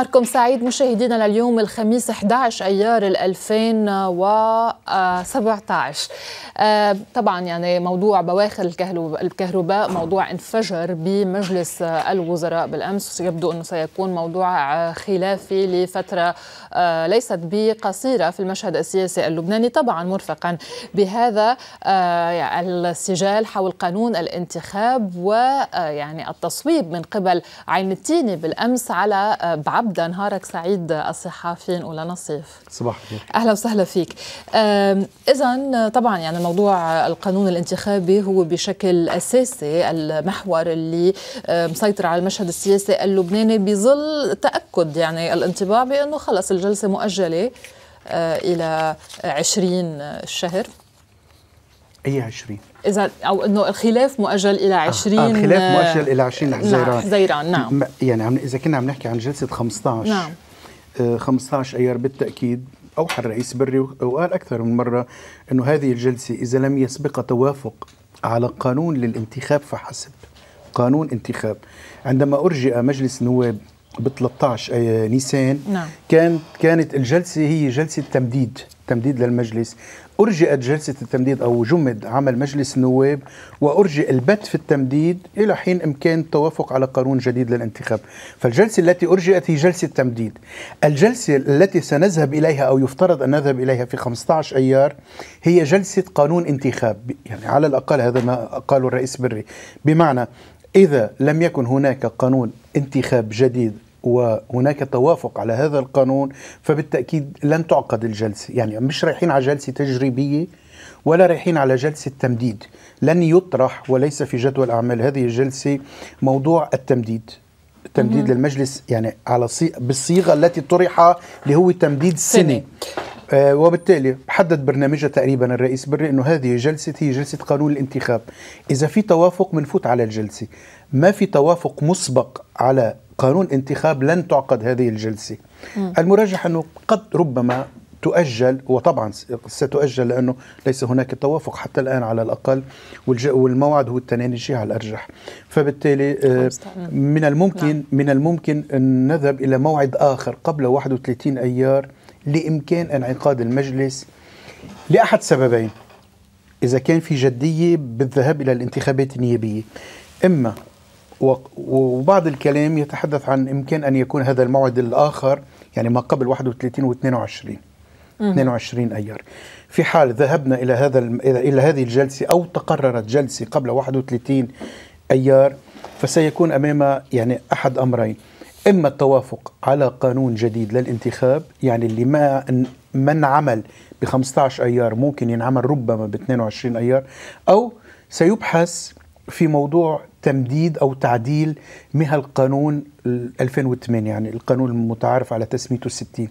نهاركم سعيد مشاهدينا لليوم الخميس 11 أيار 2017 آه، طبعا يعني موضوع بواخر الكهرباء موضوع انفجر بمجلس الوزراء بالأمس. يبدو أنه سيكون موضوع خلافي لفترة آه، ليست بقصيرة في المشهد السياسي اللبناني. طبعا مرفقا بهذا آه، السجال حول قانون الانتخاب ويعني التصويب من قبل عين التيني بالأمس على بعبدة نهارك سعيد الصحافي نقول نصيف. صباح الخير. أهلا وسهلا فيك. اذا طبعا يعني موضوع القانون الانتخابي هو بشكل أساسي. المحور اللي مسيطر على المشهد السياسي اللبناني بظل تأكد يعني الانطباع بأنه خلص الجلسة مؤجلة آه، إلى 20 شهر. أي 20 إذا أو إنه الخلاف مؤجل إلى 20 آه. آه الخلاف مؤجل إلى 20 حزيران نعم حزيران نعم. يعني عم إذا كنا عم نحكي عن جلسة 15 نعم. آه 15 أيار بالتأكيد أوحى الرئيس بري وقال أكثر من مرة إنه هذه الجلسة إذا لم يسبق توافق على قانون للانتخاب فحسب. قانون انتخاب. عندما أرجئ مجلس النواب ب 13 نيسان نعم. كان كانت الجلسة هي جلسة تمديد تمديد للمجلس. أرجئت جلسة التمديد أو جمد عمل مجلس النواب وأرجئ البت في التمديد إلى حين إمكان التوافق على قانون جديد للانتخاب. فالجلسة التي أرجئت هي جلسة تمديد. الجلسة التي سنذهب إليها أو يفترض أن نذهب إليها في 15 أيار هي جلسة قانون انتخاب. يعني على الأقل هذا ما قاله الرئيس بري. بمعنى إذا لم يكن هناك قانون انتخاب جديد وهناك توافق على هذا القانون فبالتأكيد لن تعقد الجلسة. يعني مش رايحين على جلسة تجريبية ولا رايحين على جلسة تمديد لن يطرح وليس في جدول أعمال هذه الجلسة موضوع التمديد. التمديد مم. للمجلس يعني على صي... بالصيغة التي طرح اللي هو تمديد سنة, سنة. آه وبالتالي حدد برنامجها تقريبا الرئيس بري إنه هذه جلسة هي جلسة قانون الانتخاب. إذا في توافق بنفوت على الجلسة. ما في توافق مسبق على قانون انتخاب لن تعقد هذه الجلسة م. المرجح أنه قد ربما تؤجل وطبعا ستؤجل لأنه ليس هناك توافق حتى الآن على الأقل والموعد هو الجهة على الأرجح فبالتالي آه، من الممكن نعم. من الممكن أن نذهب إلى موعد آخر قبل 31 أيار لإمكان انعقاد المجلس لأحد سببين إذا كان في جدية بالذهاب إلى الانتخابات النيابية إما وبعض الكلام يتحدث عن إمكان أن يكون هذا الموعد الآخر يعني ما قبل 31 و 22 22 أيار. في حال ذهبنا إلى هذا إلى هذه الجلسة أو تقررت جلسة قبل 31 أيار فسيكون أمام يعني أحد أمرين. إما التوافق على قانون جديد للانتخاب يعني اللي ما من عمل ب 15 أيار ممكن ينعمل ربما ب 22 أيار أو سيبحث في موضوع تمديد أو تعديل مهل قانون 2008 يعني القانون المتعارف على تسميته 60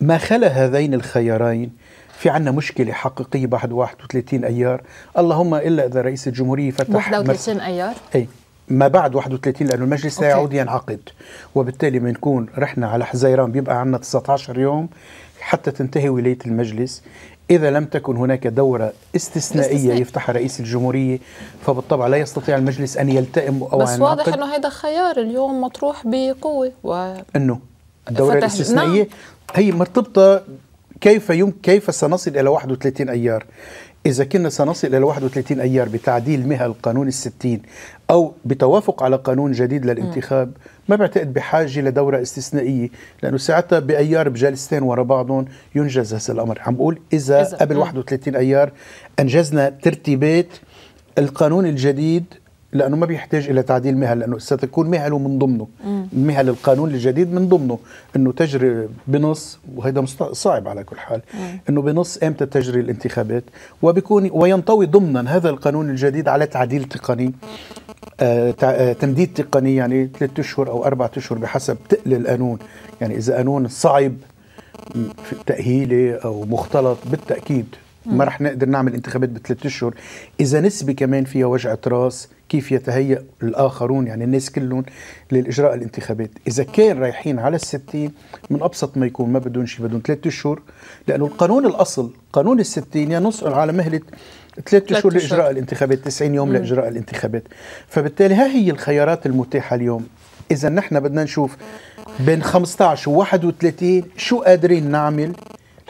ما خلا هذين الخيارين؟ في عنا مشكلة حقيقية بعد 31 أيار. اللهم إلا إذا رئيس الجمهورية فتح 31 أيار؟ أي ما بعد 31 لأنه المجلس لا يعود ينعقد. وبالتالي بنكون رحنا على حزيران بيبقى عنا 19 يوم حتى تنتهي ولاية المجلس. إذا لم تكن هناك دورة استثنائية استثناء. يفتحها رئيس الجمهورية فبالطبع لا يستطيع المجلس أن يلتئم أو بس واضح أنه هذا خيار اليوم مطروح بقوة و... أنه الدورة الاستثنائية نعم. هي مرتبطة كيف يم كيف سنصل إلى 31 أيار إذا كنا سنصل إلى 31 أيار بتعديل مهل قانون الستين أو بتوافق على قانون جديد للانتخاب ما بعتقد بحاجة لدورة استثنائية لأنه ساعتها بأيار بجلستين ورا بعضهم ينجز هذا الأمر. عم بقول إذا, إذا. قبل 31 أيار أنجزنا ترتيبات القانون الجديد لأنه ما بيحتاج إلى تعديل مهل لأنه ستكون مهله من ضمنه. مهل القانون الجديد من ضمنه. إنه تجري بنص وهذا صعب على كل حال. إنه بنص إمتى تجري الانتخابات؟ وبيكون وينطوي ضمنا هذا القانون الجديد على تعديل تقني. آه, آه، تمديد تقني يعني ثلاثة أشهر أو أربعة أشهر بحسب تقل القانون. يعني إذا قانون صعب التأهيلة أو مختلط بالتأكيد ما رح نقدر نعمل انتخابات بثلاث أشهر. إذا نسبة كمان فيها وجعه راس كيف يتهيأ الآخرون؟ يعني الناس كلهم للإجراء الانتخابات. إذا كان رايحين على الستين من أبسط ما يكون ما بدون شيء بدون ثلاثة أشهر لأنه القانون الأصل قانون الستين ينص على مهلة ثلاثة أشهر لإجراء الانتخابات 90 يوم مم. لإجراء الانتخابات. فبالتالي ها هي الخيارات المتاحة اليوم. إذا نحن بدنا نشوف بين 15 و 31 شو قادرين نعمل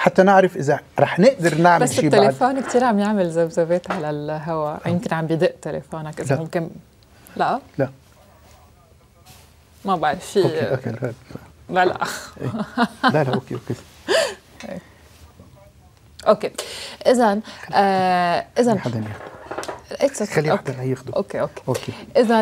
حتى نعرف إذا رح نقدر نعمل بس شيء بعد. التليفون كثير عم يعمل ذبذبات على الهواء. يمكن عم بدق تليفونك إذا. ممكن. لا؟ لا. ما بعرف في okay okay لا لا. لا لا, لا okay okay. okay. اذا آه اذا خلي حدا ياخذ It's okay. خلي okay. حدا ياخذه okay okay okay اذا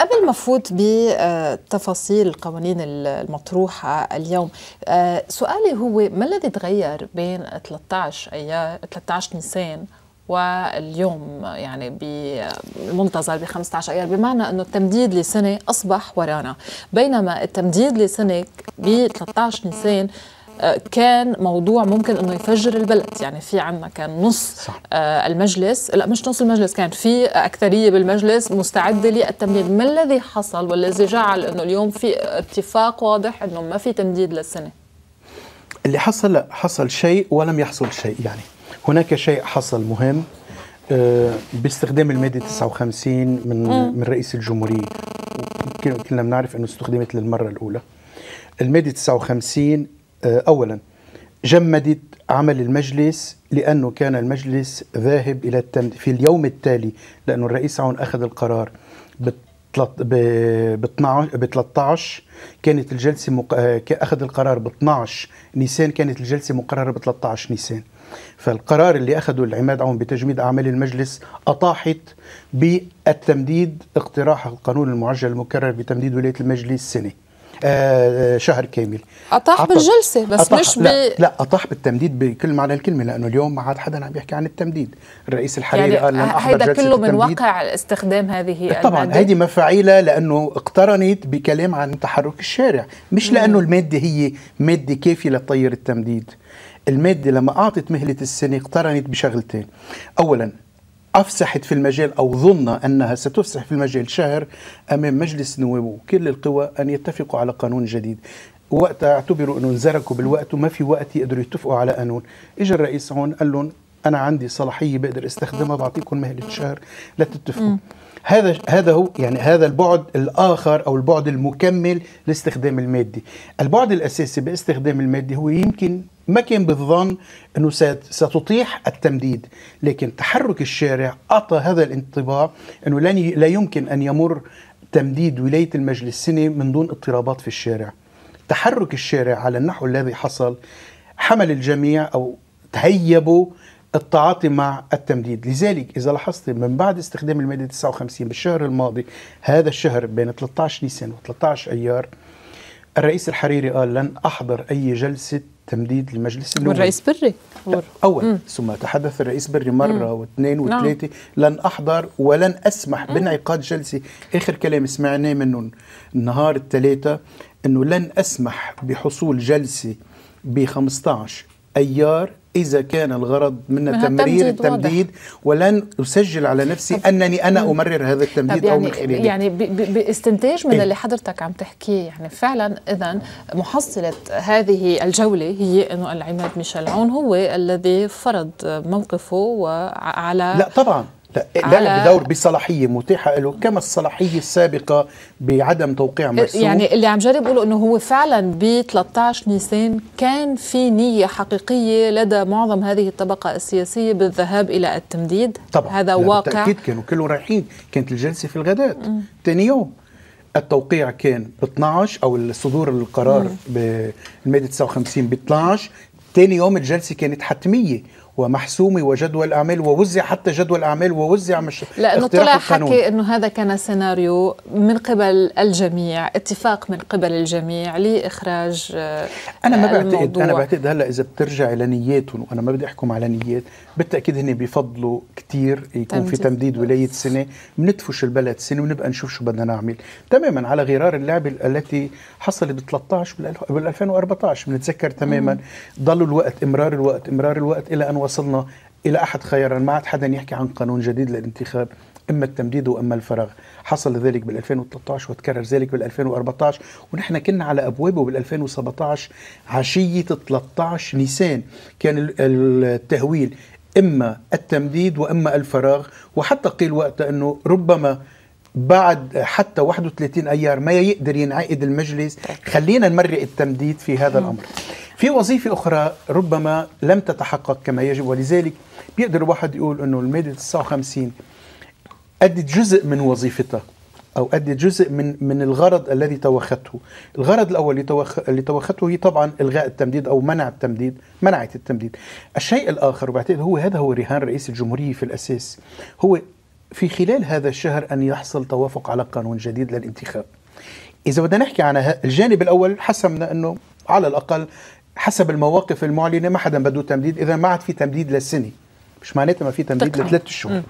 قبل ما أفوت بتفاصيل القوانين المطروحة اليوم آه، سؤالي هو ما الذي تغير بين 13 ايار 13 نيسان واليوم؟ يعني بالمنتظر ب 15 أيار بمعنى أنه التمديد لسنة أصبح ورانا. بينما التمديد لسنة ب 13 نيسان كان موضوع ممكن إنه يفجر البلد. يعني في عندنا كان نص صح. آه، المجلس لا مش نص المجلس كان في أكثرية بالمجلس مستعدة للتمديد. ما الذي حصل والذي جعل أنه اليوم في اتفاق واضح أنه ما في تمديد للسنة؟ اللي حصل لا حصل شيء ولم يحصل شيء. يعني هناك شيء حصل مهم آه، باستخدام المادة 59 من من رئيس الجمهورية. كل- كلنا بنعرف إنه استخدمت للمرة الأولى. المادة 59 آه، أولا جمدت عمل المجلس لأنه كان المجلس ذاهب إلى التمديد في اليوم التالي لأنه الرئيس عون أخذ القرار ب ب 12 ب 13 كانت الجلسة مق... آه، أخذ القرار ب 12 نيسان كانت الجلسة مقررة ب 13 نيسان. فالقرار اللي أخذه العماد عون بتجميد أعمال المجلس أطاحت بالتمديد اقتراح القانون المعجل المكرر بتمديد ولاية المجلس آه شهر كامل. أطاح عطل. بالجلسة بس أطاح. مش ب لا, لا أطاح بالتمديد بكل معنى الكلمة لأنه اليوم ما عاد حدا عم يحكي عن التمديد. الرئيس الحريري يعني قال لن أحضر هيدا كله من. واقع استخدام هذه طبعا؟ هيدي مفاعيلة لأنه اقترنت بكلام عن تحرك الشارع. مش لأنه المادة هي مادة كافية لتطير التمديد. المادة لما أعطت مهلة السنة اقترنت بشغلتين. أولا أفسحت في المجال أو ظن أنها ستفسح في المجال شهر أمام مجلس النواب وكل القوى أن يتفقوا على قانون جديد. وقتها اعتبروا انه انزركوا بالوقت وما في وقت يقدروا يتفقوا على قانون. اجى الرئيس هون قال لهم أنا عندي صلاحية بقدر استخدمها بعطيكم مهلة شهر لتتفقوا هذا هذا هو يعني هذا البعد الآخر أو البعد المكمل لاستخدام المادي البعد الأساسي باستخدام المادي هو يمكن ما كان بالظن إنه ست- ستطيح التمديد لكن تحرك الشارع أعطى هذا الانطباع إنه لن لا يمكن أن يمر تمديد ولاية المجلس سنة من دون اضطرابات في الشارع. تحرك الشارع على النحو الذي حصل حمل الجميع أو تهيبوا التعاطي مع التمديد. لذلك إذا لاحظت من بعد استخدام المادة 59 بالشهر الماضي هذا الشهر بين 13 نيسان و 13 أيار الرئيس الحريري قال لن أحضر أي جلسة تمديد لمجلس النواب والرئيس بري. أول. ثم تحدث الرئيس بري مرة واثنين نعم. وثلاثة لن أحضر ولن أسمح بانعقاد جلسة. آخر كلام سمعناه منهم النهار الثلاثة أنه لن أسمح بحصول جلسة ب 15 أيار إذا كان الغرض من تمرير التمديد، ولن أسجل على نفسي أنني أنا أمرر هذا التمديد أو يعني من خلالي. يعني باستنتاج من إيه؟ اللي حضرتك عم تحكيه يعني فعلا اذا محصلة هذه الجولة هي إنه العماد ميشيل عون هو الذي فرض موقفه وعلى لا طبعا. لا على- لا بدور بصلاحية متاحة له كما الصلاحية السابقة بعدم توقيع مرسوم. يعني اللي عم جرب اقوله إنه هو فعلا ب 13 نيسان كان في نية حقيقية لدى معظم هذه الطبقة السياسية بالذهاب إلى التمديد. طبعا هذا واقع. بالتأكيد كانوا كلهم رايحين كانت الجلسة في الغداء ثاني يوم التوقيع كان ب 12 أو الصدور القرار بالماده 59 ب 12 ثاني يوم الجلسة كانت حتمية. ومحسومه وجدول أعمال ووزع حتى جدول أعمال ووزع مش لأنه طلع. حكي إنه هذا كان سيناريو من قبل الجميع اتفاق من قبل الجميع لإخراج آه، أنا ما بعتقد. أنا بعتقد هلأ إذا بترجع إلى نياتهم وأنا ما بدي أحكم على نيات بالتأكيد هن بيفضلوا كتير يكون في تمديد. تمديد ولاية سنة بندفش البلد سنة ونبقى نشوف شو بدنا نعمل تماما على غرار اللعبة التي حصلت ب 13 بال 2014 بنتذكر تماما ضل الوقت إمرار الوقت إمرار الوقت إلى أن وصلنا إلى أحد خيارين ما عاد حدا يحكي عن قانون جديد للانتخاب إما التمديد وإما الفراغ. حصل ذلك بال 2013 وتكرر ذلك بال 2014 ونحن كنا على ابوابه بال 2017 عشية 13 نيسان. كان ال- التهويل إما التمديد وإما الفراغ. وحتى قيل وقتها إنه ربما بعد حتى 31 أيار ما يقدر ينعقد المجلس. خلينا نمرق التمديد في هذا الأمر. في وظيفة أخرى ربما لم تتحقق كما يجب ولذلك بيقدر الواحد يقول إنه المادة 59 أدت جزء من وظيفتها أو أدت جزء من من الغرض الذي توخته. الغرض الأول اللي, توخ اللي توخته هي طبعا إلغاء التمديد أو منع التمديد منعت التمديد. الشيء الآخر وبعتقد هو هذا هو رهان رئيس الجمهورية في الأساس. هو في خلال هذا الشهر أن يحصل توافق على قانون جديد للانتخاب. إذا بدنا نحكي عن الجانب الأول حسمنا إنه على الأقل حسب المواقف المعلنة ما حدا بده تمديد إذا ما عاد في تمديد للسنة. مش معناتها ما في تمديد لثلاث شهور.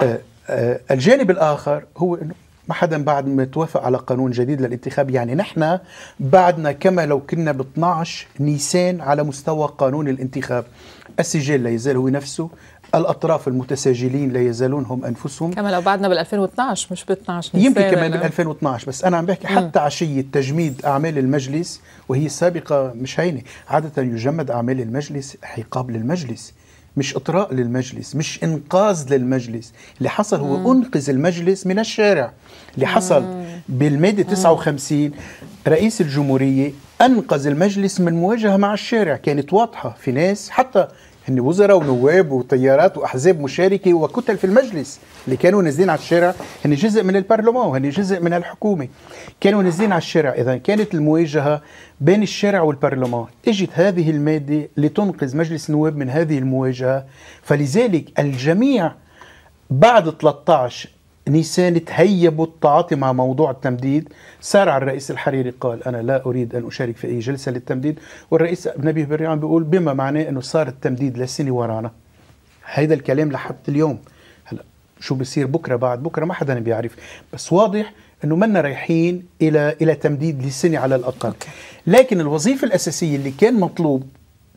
آه آه الجانب الآخر هو إنه ما حدا بعد ما توافق على قانون جديد للانتخاب يعني نحن بعدنا كما لو كنا ب 12 نيسان على مستوى قانون الانتخاب. السجل لا يزال هو نفسه الأطراف المتساجلين لا يزالون هم أنفسهم. كما لو بعدنا بال 2012 مش ب 12 يمكن كمان بال 2012 بس أنا عم بحكي حتى عشيه تجميد أعمال المجلس وهي السابقة مش هينة عادة يجمد أعمال المجلس عقاب للمجلس مش إطراء للمجلس مش إنقاذ للمجلس. اللي حصل هو مم. أنقذ المجلس من الشارع. اللي حصل بالمادة 59 رئيس الجمهورية أنقذ المجلس من مواجهة مع الشارع. كانت واضحة في ناس حتى هن وزراء ونواب وتيارات وأحزاب مشاركة وكتل في المجلس اللي كانوا نازلين على الشارع هن جزء من البرلمان وهن جزء من الحكومة. كانوا نازلين على الشارع. إذا كانت المواجهة بين الشارع والبرلمان إجت هذه المادة لتنقذ مجلس النواب من هذه المواجهة. فلذلك الجميع بعد 13 نيسان تهيبوا التعاطي مع موضوع التمديد. سارع الرئيس الحريري قال أنا لا أريد أن أشارك في أي جلسة للتمديد. والرئيس نبيه بريان بيقول بما معناه أنه صار التمديد لسنة ورانا هيدا الكلام لحد اليوم. هلا شو بصير بكرة بعد بكرة ما حدا بيعرف. بس واضح أنه منا رايحين إلى إلى تمديد لسنه على الأقل. لكن الوظيفة الأساسية اللي كان مطلوب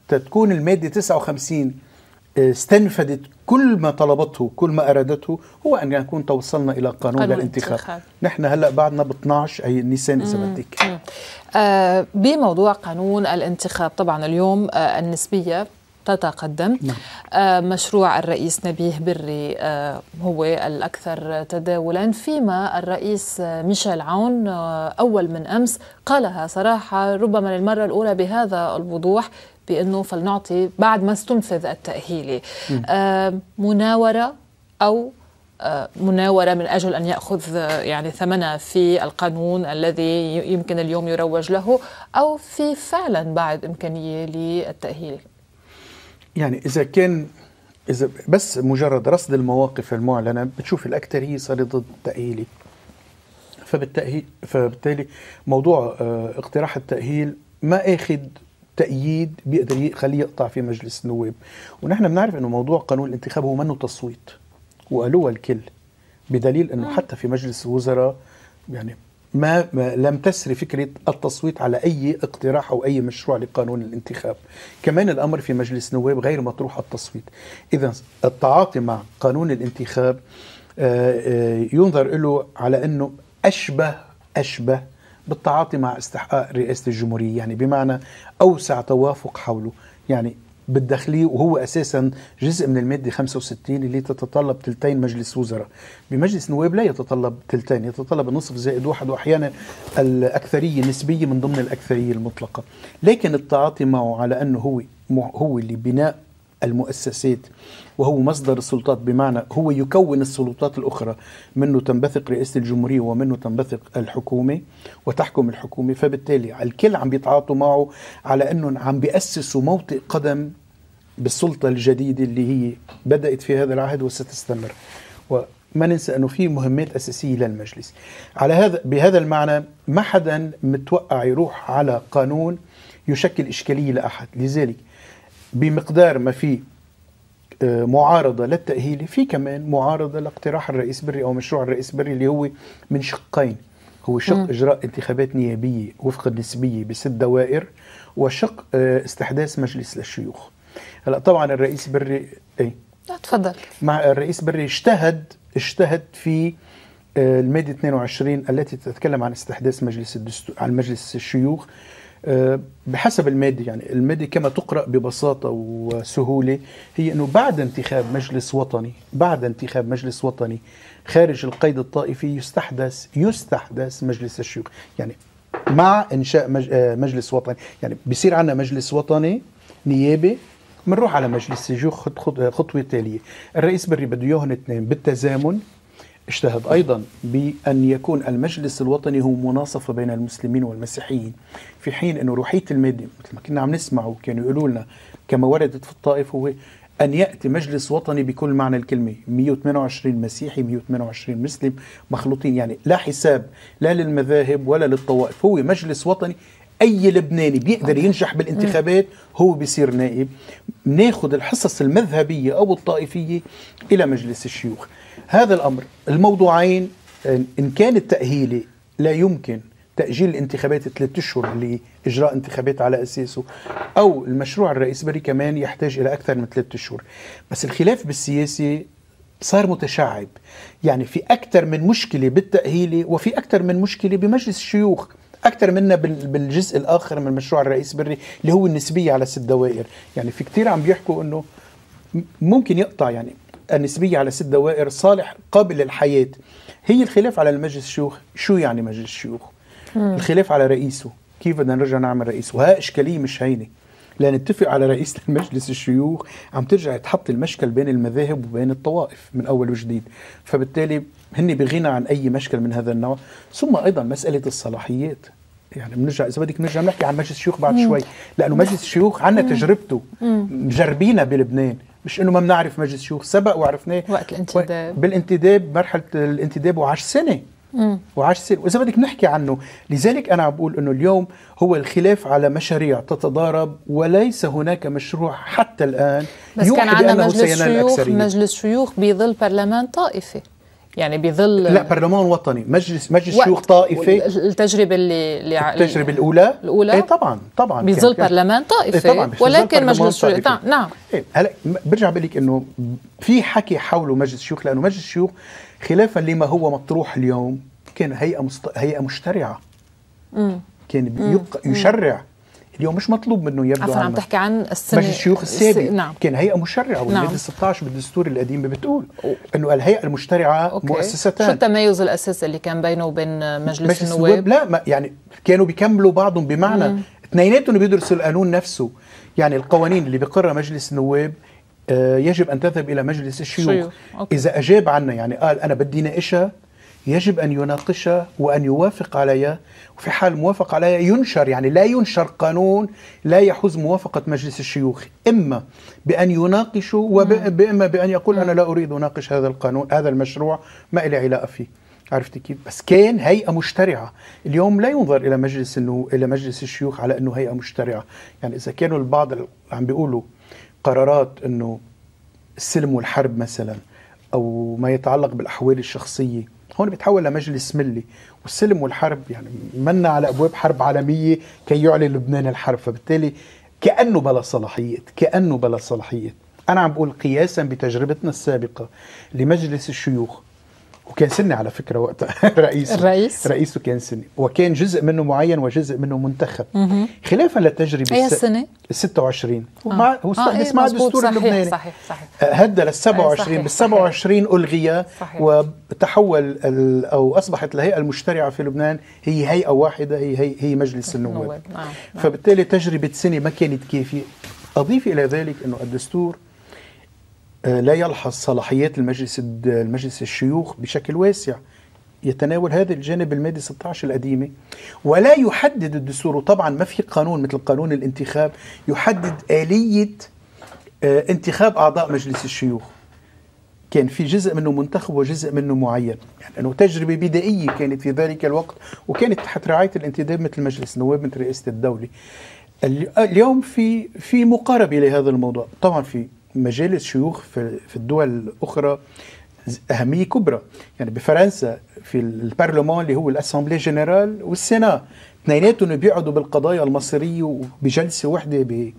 تكون المادة 59 استنفدت كل ما طلبته كل ما أرادته هو أن يكون توصلنا إلى قانون, قانون الانتخاب. نحن هلأ بعدنا ب 12 أي نيسان اذا بدك آه بموضوع قانون الانتخاب طبعا اليوم آه النسبية تتقدم. نعم. آه مشروع الرئيس نبيه بري آه هو الأكثر تداولا. فيما الرئيس ميشيل عون آه أول من أمس قالها صراحة ربما للمرة الأولى بهذا الوضوح بأنه فلنعطي بعد ما استنفذ التاهيلي آه مناورة أو آه مناورة من أجل أن يأخذ يعني ثمنها في القانون الذي يمكن اليوم يروج له أو في فعلا بعد إمكانية للتأهيل. يعني إذا كان إذا بس مجرد رصد المواقف المعلنة بتشوف الأكثرية صارت ضد التأهيلي فبالتأهيل فبالتالي موضوع آه اقتراح التأهيل ما آخذ تأييد بيقدر يخليه يقطع في مجلس النواب. ونحن بنعرف إنه موضوع قانون الانتخاب هو منه تصويت وقالوها الكل بدليل إنه حتى في مجلس الوزراء يعني ما, ما لم تسري فكرة التصويت على أي اقتراح أو أي مشروع لقانون الانتخاب. كمان الأمر في مجلس النواب غير مطروح التصويت. إذا التعاطي مع قانون الانتخاب ينظر له على أنه أشبه أشبه بالتعاطي مع استحقاق رئاسة الجمهورية يعني بمعنى أوسع توافق حوله. يعني بالداخلية وهو أساسا جزء من المادة 65 اللي تتطلب تلتين مجلس وزراء. بمجلس النواب لا يتطلب تلتين يتطلب النصف زائد واحد وأحيانا الأكثرية نسبية من ضمن الأكثرية المطلقة. لكن التعاطي معه على أنه هو هو اللي بناء المؤسسات وهو مصدر السلطات بمعنى هو يكون السلطات الأخرى. منه تنبثق رئاسة الجمهورية ومنه تنبثق الحكومة وتحكم الحكومة. فبالتالي الكل عم بيتعاطوا معه على أنهم عم بيأسسوا موطئ قدم بالسلطة الجديدة اللي هي بدأت في هذا العهد وستستمر. وما ننسى أنه في مهمات أساسية للمجلس. على هذا بهذا المعنى ما حدا متوقع يروح على قانون يشكل إشكالية لأحد. لذلك بمقدار ما في معارضة للتأهيل في كمان معارضة لاقتراح الرئيس بري أو مشروع الرئيس بري اللي هو من شقين هو شق م. إجراء انتخابات نيابية وفق النسبية بست دوائر وشق استحداث مجلس للشيوخ. هلا طبعا الرئيس بري اي تفضل. مع الرئيس بري اجتهد اجتهد في المادة 22 التي تتكلم عن استحداث مجلس الدستور عن مجلس الشيوخ آه، بحسب المادة يعني المادة كما تقرأ ببساطة وسهولة هي أنه بعد انتخاب مجلس وطني بعد انتخاب مجلس وطني خارج القيد الطائفي يستحدث يستحدث مجلس الشيوخ يعني مع إنشاء آه، مجلس وطني يعني بصير عندنا مجلس وطني نيابي بنروح على مجلس الشيوخ خطوة تالية. الرئيس بري بده إياهم اثنين بالتزامن اجتهد أيضا بأن يكون المجلس الوطني هو مناصفه بين المسلمين والمسيحيين. في حين إنه روحية الماده مثل ما كنا عم نسمع وكانوا يقولوا لنا كما وردت في الطائف هو أن يأتي مجلس وطني بكل معنى الكلمة. 128 مسيحي 128 مسلم مخلوطين. يعني لا حساب لا للمذاهب ولا للطوائف. هو مجلس وطني أي لبناني بيقدر ينجح بالانتخابات هو بيصير نائب. ناخذ الحصص المذهبية أو الطائفية إلى مجلس الشيوخ. هذا الأمر. الموضوعين ان كان التاهيلي لا يمكن تأجيل الانتخابات ثلاثة أشهر لإجراء انتخابات على أساسه أو المشروع الرئيس بري كمان يحتاج إلى أكثر من ثلاثة أشهر. بس الخلاف بالسياسة صار متشعب. يعني في أكثر من مشكلة بالتاهيلي وفي أكثر من مشكلة بمجلس الشيوخ أكثر منا بالجزء الآخر من مشروع الرئيس بري اللي هو النسبية على ست دوائر. يعني في كثير عم بيحكوا إنه ممكن يقطع يعني. النسبية على ست دوائر صالح قابل للحياه هي الخلاف على المجلس الشيوخ. شو يعني مجلس الشيوخ؟ الخلاف على رئيسه. كيف بدنا نرجع نعمل رئيس وها إشكالية مش هينة. لنتفق على رئيس المجلس الشيوخ. عم ترجع تحط المشكل بين المذاهب وبين الطوائف من أول وجديد. فبالتالي هن بغنى عن أي مشكل من هذا النوع. ثم أيضا مسألة الصلاحيات. يعني بنرجع إذا بدك بنرجع نحكي عن مجلس الشيوخ بعد شوي. لأنه مجلس الشيوخ عندنا تجربته. مجربينها بلبنان. مش إنه ما بنعرف مجلس الشيوخ سبق وعرفناه. وقت الانتداب. بالانتداب مرحلة الانتداب وعاش سنة. وعاش سنة. وإذا بدك نحكي عنه لذلك أنا بقول إنه اليوم هو الخلاف على مشاريع تتضارب وليس هناك مشروع حتى الآن بس كان عندنا مجلس شيوخ مجلس شيوخ بظل برلمان طائفي يعني بظل لا برلمان وطني. مجلس مجلس شيوخ طائفي. التجربة اللي, اللي التجربة الأولى. الأولى. إيه طبعا طبعا. بظل برلمان طائفي. إيه طبعا ولكن مجلس شيوخ نعم. إيه هلا برجع بقول لك إنه في حكي حوله مجلس الشيوخ لأنه مجلس الشيوخ خلافا لما هو مطروح اليوم كان هيئة مست... هيئة مشترعة. مم. كان يشرع. اليوم مش مطلوب منه يبدو عفوا عم تحكي عن السنة مجلس الشيوخ السابق نعم. كان هيئة مشرعة والماده نعم. 16 بالدستور القديم بتقول إنه الهيئة المشترعة أوكي. مؤسستان شو التميز الأساسي اللي كان بينه وبين مجلس, مجلس النواب؟ لا ما يعني كانوا بيكملوا بعضهم بمعنى اثنيناتهم بيدرسوا القانون نفسه يعني القوانين اللي بيقرها مجلس النواب آه يجب أن تذهب إلى مجلس الشيوخ شيوخ. إذا أجاب عنا يعني قال أنا بدي ناقشها يجب أن يناقشها وأن يوافق عليها وفي حال موافق عليها ينشر يعني لا ينشر قانون لا يحوز موافقة مجلس الشيوخ. إما بأن يناقشوا وإما بأن يقول أنا لا أريد أناقش هذا القانون هذا المشروع ما لي علاقة فيه. عرفتي كيف؟ بس كان هيئة مشترعة، اليوم لا ينظر إلى مجلس إنه إلى مجلس الشيوخ على إنه هيئة مشترعة، يعني إذا كانوا البعض عم بيقولوا قرارات إنه السلم والحرب مثلا أو ما يتعلق بالأحوال الشخصية هون بيتحول لمجلس ملي والسلم والحرب يعني منا على أبواب حرب عالمية كي يعلن لبنان الحرب. فبالتالي كأنه بلا صلاحيات كأنه بلا صلاحيات أنا عم بقول قياسا بتجربتنا السابقة لمجلس الشيوخ. وكان سني على فكرة وقتها رئيس الرئيس. رئيسه كان سني. وكان جزء منه معين وجزء منه منتخب. خلافا للتجربه أي السنة؟ ال 26 آه. هو استحدث آه. مع الدستور اللبناني. صحيح صحيح. هدى لل 27 بال 27 الغي وتحول أو أصبحت الهيئة المشترعة في لبنان هي هيئة واحدة هي هي, هي مجلس النواب. نعم. فبالتالي تجربة سنه ما كانت كافية. أضيف إلى ذلك إنه الدستور آه، لا يلحظ صلاحيات المجلس المجلس الشيوخ بشكل واسع. يتناول هذا الجانب المادة 16 القديمة. ولا يحدد الدستور طبعا ما في قانون مثل قانون الانتخاب يحدد آلية آه، انتخاب أعضاء مجلس الشيوخ. كان في جزء منه منتخب وجزء منه معين. يعني أنه تجربة بدائية كانت في ذلك الوقت وكانت تحت رعاية الانتداب مثل مجلس النواب مثل رئاسة الدولة. اليوم في في مقاربة لهذا الموضوع. طبعا في مجالس شيوخ في, في الدول الأخرى أهمية كبرى. يعني بفرنسا في البرلمان اللي هو الأسامبلي جنرال والسينا اثنيناتهم بيقعدوا بالقضايا المصرية بجلسة واحدة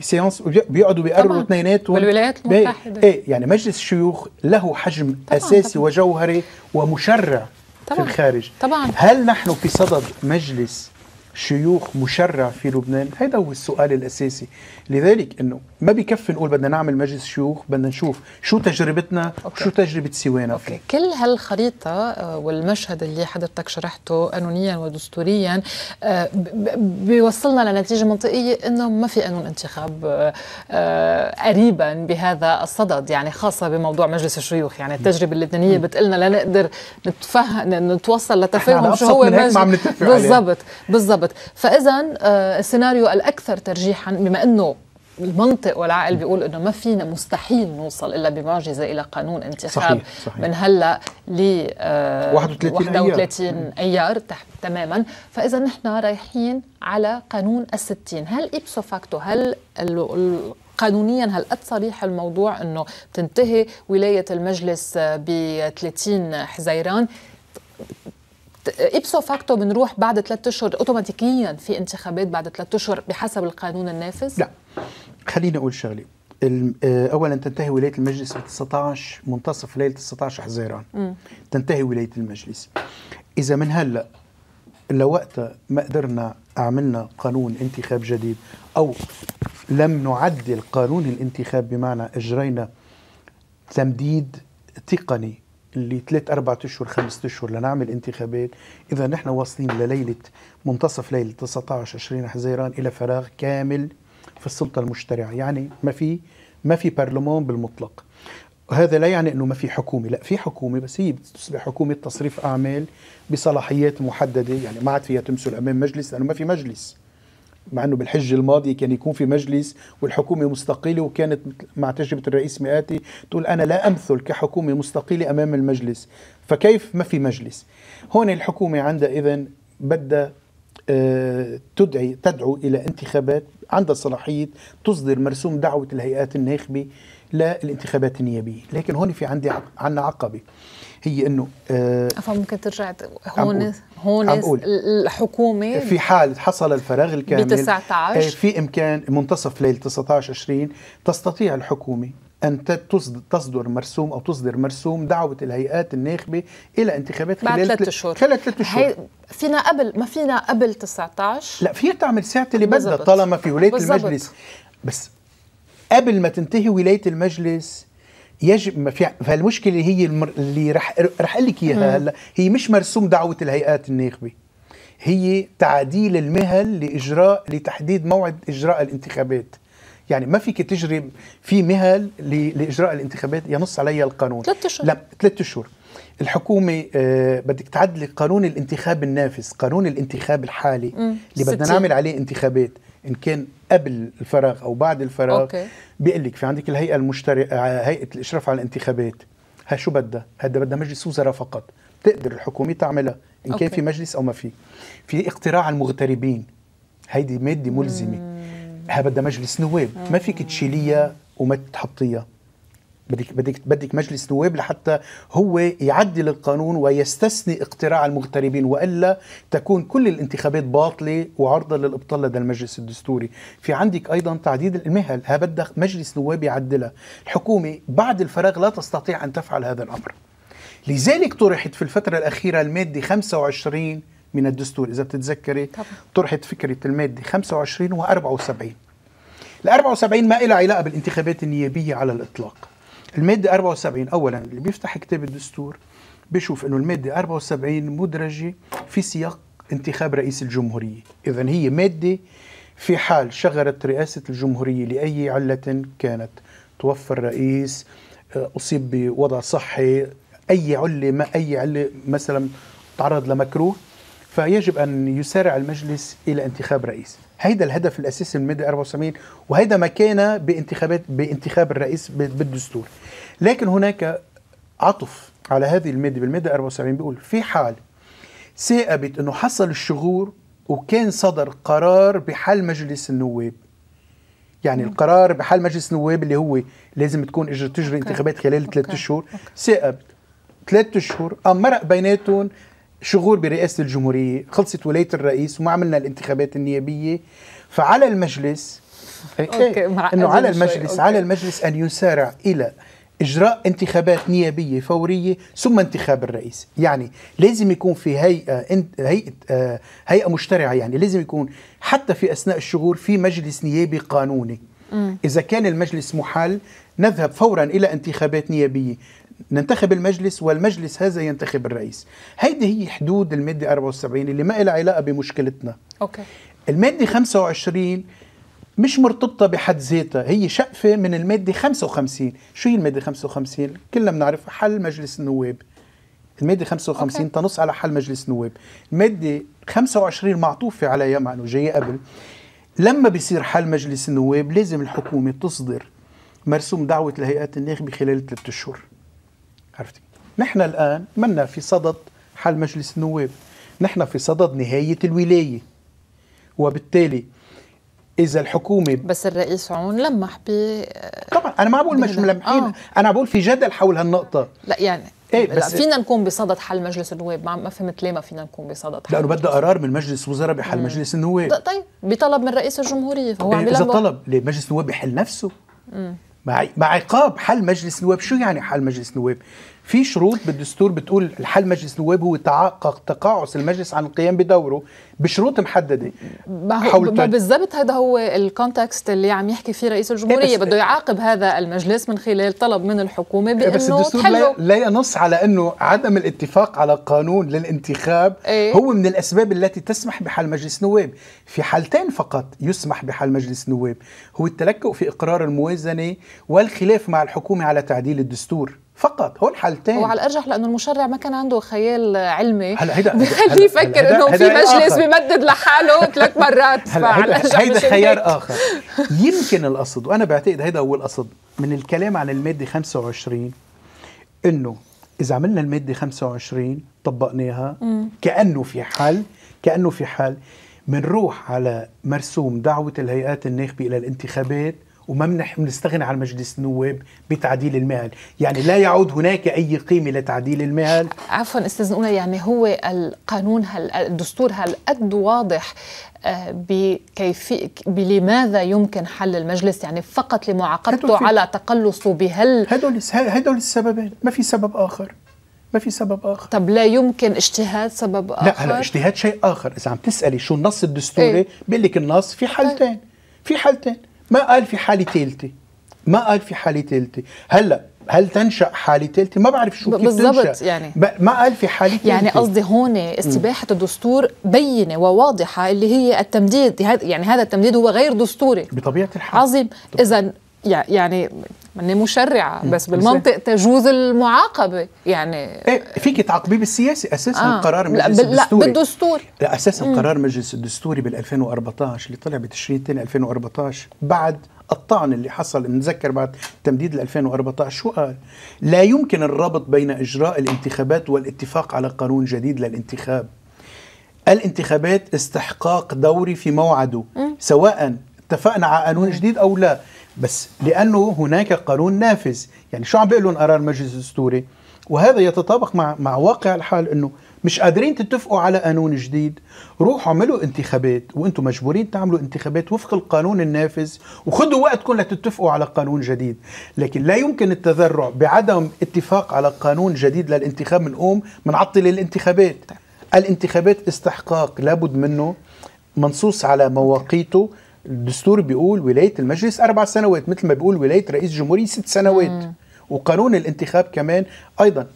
بسيانس بيقعدوا بيقرروا اثنيناتهم. بالولايات المتحدة. إيه يعني مجلس الشيوخ له حجم طبعاً أساسي طبعاً وجوهري ومشرع طبعاً في الخارج. طبعا. هل نحن في صدد مجلس شيوخ مشرع في لبنان. هذا هو السؤال الأساسي. لذلك أنه ما بيكفي نقول بدنا نعمل مجلس شيوخ بدنا نشوف شو تجربتنا okay. وشو تجربة سوانا okay. فيه كل هالخريطة آه، والمشهد اللي حضرتك شرحته قانونيا ودستوريا آه، بيوصلنا لنتيجة منطقية أنه ما في قانون انتخاب آه، قريبا بهذا الصدد يعني خاصة بموضوع مجلس الشيوخ. يعني التجربة اللبنانية بتقلنا لا نقدر نتفهم نتوصل لتفاهم شو هو مجلس عليه. بالضبط. بالضبط. فإذا آه، السيناريو الأكثر ترجيحا بما أنه المنطق والعقل بيقول إنه ما فينا مستحيل نوصل إلا بمعجزة إلى قانون انتخاب صحيح، صحيح. من هلأ ل آه، 31 أيار. 31 أيار تحت تماما. فإذا نحن رايحين على قانون الستين. هل إبسو فاكتو هل قانونيا هل قد صريح الموضوع إنه تنتهي ولاية المجلس ب 30 حزيران؟ إبسو فاكتو بنروح بعد ثلاثة أشهر اوتوماتيكيا في انتخابات بعد ثلاثة أشهر بحسب القانون النافذ؟ لا. خليني أقول شغلة الم- آه، أولا تنتهي ولاية المجلس ب 19 منتصف ليلة 19 حزيران. تنتهي ولاية المجلس. إذا من هلأ لوقتها ما قدرنا عملنا قانون انتخاب جديد أو لم نعدل قانون الانتخاب بمعنى أجرينا تمديد تقني اللي ثلاث أربعة أشهر خمسة أشهر لنعمل انتخابات. إذا نحن واصلين لليلة منتصف ليلة 19 20 حزيران إلى فراغ كامل في السلطة المشترعة. يعني ما في ما في برلمان بالمطلق. وهذا لا يعني إنه ما في حكومة، لا في حكومة بس هي بتصبح حكومة تصريف أعمال بصلاحيات محددة، يعني ما عاد فيها تمثل أمام مجلس لأنه ما في مجلس. مع إنه بالحج الماضي كان يكون في مجلس والحكومة مستقلة وكانت مع تجربة الرئيس مئاتي تقول أنا لا أمثل كحكومة مستقلة أمام المجلس. فكيف ما في مجلس؟ هون الحكومة عندها اذا بدها آه، تدعي تدعو إلى انتخابات عندها صلاحية تصدر مرسوم دعوة الهيئات الناخبة للانتخابات النيابية. لكن هون في عندي عندنا عقبة. هي إنه آه، عفوا ممكن ترجع هون. هون. الحكومة في حال حصل الفراغ الكامل ب 19 آه، في إمكان منتصف ليله 19 20 تستطيع الحكومة تصد- تصدر مرسوم أو تصدر مرسوم دعوة الهيئات الناخبة إلى انتخابات خلال ثلاث اشهر خلال ثلاث هي فينا قبل ما فينا قبل 19 لا فيها تعمل ساعة اللي بدها. طالما في ولاية. المجلس بس قبل ما تنتهي ولاية المجلس يجب ما في فالمشكلة هي المر... اللي رح رح أقول لك إياها هلأ هي مش مرسوم دعوة الهيئات الناخبة هي تعديل المهل لاجراء لتحديد موعد إجراء الانتخابات يعني ما فيك تجري في مهل ل... لإجراء الانتخابات ينص عليها القانون ثلاث أشهر. لا ثلاث أشهر الحكومة آه بدك تعدلي قانون الانتخاب النافذ قانون الانتخاب الحالي. اللي بدنا 60. نعمل عليه انتخابات إن كان قبل الفراغ أو بعد الفراغ okay. بيقول لك في عندك الهيئة المشتركه هيئة الإشراف على الانتخابات. ها شو بدها؟ هذا بدها مجلس وزراء فقط. تقدر الحكومة تعملها إن كان okay. في مجلس أو ما في. في اقتراع المغتربين. هيدي مادة ملزمة. ها بدها مجلس نواب. ما فيك تشيليها وما تحطيها. بدك بدك بدك مجلس نواب لحتى هو يعدل القانون ويستثني اقتراع المغتربين وإلا تكون كل الانتخابات باطلة وعرضة للإبطال لدى المجلس الدستوري، في عندك أيضا تعديل المهل، ها بدك مجلس نواب يعدلها، الحكومة بعد الفراغ لا تستطيع أن تفعل هذا الأمر. لذلك طرحت في الفترة الأخيرة المادة 25 من الدستور إذا بتتذكري طبعا. طرحت فكرة المادة 25 و74 ال 74 ما لها علاقة بالانتخابات النيابية على الإطلاق. المادة 74 اولا اللي بيفتح كتاب الدستور بيشوف إنه المادة 74 مدرجة في سياق انتخاب رئيس الجمهورية، اذا هي مادة في حال شغلت رئاسة الجمهورية لأي علة كانت. توفى الرئيس آه، أصيب بوضع صحي أي علة ما أي علة مثلا تعرض لمكروه فيجب أن يسارع المجلس إلى انتخاب رئيس. هيدا الهدف الأساسي من الماده 74 وهيدا ما كان بانتخابات بانتخاب الرئيس بالدستور. لكن هناك عطف على هذه الماده بالماده 74 بيقول في حال ثاقبت إنه حصل الشغور وكان صدر قرار بحل مجلس النواب. يعني القرار بحل مجلس النواب اللي هو لازم تكون تجري انتخابات خلال ثلاث. اشهر ثاقبت ثلاث اشهر قام مرق بيناتهم شغور برئاسة الجمهورية خلصت ولاية الرئيس وما عملنا الانتخابات النيابية. فعلى المجلس okay، معقدين إنه على المجلس okay. على المجلس أن يسارع إلى إجراء انتخابات نيابية فورية ثم انتخاب الرئيس. يعني لازم يكون في هيئة هيئة آه، هيئة مشترعة يعني لازم يكون حتى في أثناء الشغور في مجلس نيابي قانوني. إذا كان المجلس منحل نذهب فورا إلى انتخابات نيابية. ننتخب المجلس والمجلس هذا ينتخب الرئيس. هيدي هي حدود المادة 74 اللي ما لها علاقة بمشكلتنا. okay. المادة 25 مش مرتبطة بحد ذاتها هي شقفة من المادة 55 شو هي المادة 55 كلنا بنعرف حل مجلس النواب. المادة 55 okay. تنص على حل مجلس النواب. المادة 25 معطوفة عليها مع انه جاية قبل. لما بيصير حل مجلس النواب لازم الحكومة تصدر مرسوم دعوة الهيئات الناخبة خلال ثلاثة أشهر. عرفتي؟ نحن الآن منا في صدد حل مجلس النواب. نحن في صدد نهاية الولاية. وبالتالي إذا الحكومة بس الرئيس عون لمح ب طبعا أنا ما بقول مش ملمحين. آه. أنا بقول في جدل حول هالنقطة. لا يعني إيه بس لا فينا نكون بصدد حل مجلس النواب. ما فهمت ليه ما فينا نكون بصدد حل لأنه بدها قرار من مجلس وزراء بحل مم. مجلس النواب. طيب بطلب من رئيس الجمهورية فهو إيه إذا طلب ليه مجلس النواب بحل نفسه. مم. مع عقاب حل مجلس النواب. شو يعني حل مجلس النواب؟ في شروط بالدستور بتقول الحل مجلس النواب هو تعاقق تقاعس المجلس عن القيام بدوره بشروط محددة. حول بالضبط هذا هو الكونتكست اللي عم يحكي فيه رئيس الجمهورية. إيه بده يعاقب هذا المجلس من خلال طلب من الحكومة بانه بس الدستور لا, لا ينص على أنه عدم الاتفاق على قانون للانتخاب إيه؟ هو من الأسباب التي تسمح بحل مجلس نواب. في حالتين فقط يسمح بحل مجلس نواب هو التلكؤ في إقرار الموازنة والخلاف مع الحكومة على تعديل الدستور. فقط هول حالتين وعلى الأرجح لأنه المشرع ما كان عنده خيال علمي. هلا هيدا بخليه يفكر إنه في مجلس بيمدد لحاله ثلاث مرات. هلا هيدا خيار آخر. يمكن القصد وأنا بعتقد هيدا هو القصد من الكلام عن المادة 25 إنه إذا عملنا المادة 25 طبقناها كأنه في حل كأنه في حل. بنروح على مرسوم دعوة الهيئات الناخبة إلى الانتخابات وما بنستغني عن مجلس النواب بتعديل المهل يعني لا يعود هناك أي قيمة لتعديل المهل عفوا أستاذ نقول يعني هو القانون هل الدستور هل قد واضح آه، بكيفية بلماذا يمكن حل المجلس؟ يعني فقط لمعاقبته على تقلصه بهل؟ هدول هدول السببين. ما في سبب آخر. ما في سبب آخر. طب لا يمكن اجتهاد سبب اخر لا هلا اجتهاد شيء آخر. إذا عم تسألي شو النص الدستوري؟ إيه؟ بيقول لك النص في حالتين في حالتين ما قال في حالة ثالثة ما قال في حالة ثالثة هلا هل تنشأ حالة ثالثه ما بعرف شو كيف بالضبط يعني. ما قال في حالة ثالثه يعني قصدي هون استباحة الدستور بينة وواضحة اللي هي التمديد يعني هذا التمديد هو غير دستوري. بطبيعة الحال. عظيم. اذا يعني ماني مشرعة بس بالمنطق تجوز المعاقبة يعني إيه فيك تعاقبيه بالسياسي أساسا آه. قرار مجلس لا الدستوري لا بالدستور لا أساسا مم. قرار مجلس الدستوري بال 2014 اللي طلع بتشرين الثاني 2014 بعد الطعن اللي حصل نتذكر بعد تمديد ال 2014 شو قال؟ لا يمكن الربط بين إجراء الانتخابات والاتفاق على قانون جديد للانتخاب. الانتخابات استحقاق دوري في موعده سواء اتفقنا على قانون جديد أو لا بس لأنه هناك قانون نافذ. يعني شو عم بيقول لهم قرار مجلس الدستوري؟ وهذا يتطابق مع مع واقع الحال إنه مش قادرين تتفقوا على قانون جديد. روحوا اعملوا انتخابات وأنتم مجبورين تعملوا انتخابات وفق القانون النافذ وخذوا وقتكم لتتفقوا على قانون جديد. لكن لا يمكن التذرع بعدم اتفاق على قانون جديد للانتخاب بنقوم بنعطل الانتخابات. الانتخابات استحقاق لابد منه منصوص على مواقيته الدستور بيقول ولاية المجلس أربع سنوات مثل ما بيقول ولاية رئيس جمهورية ست سنوات. مم. وقانون الانتخاب كمان أيضا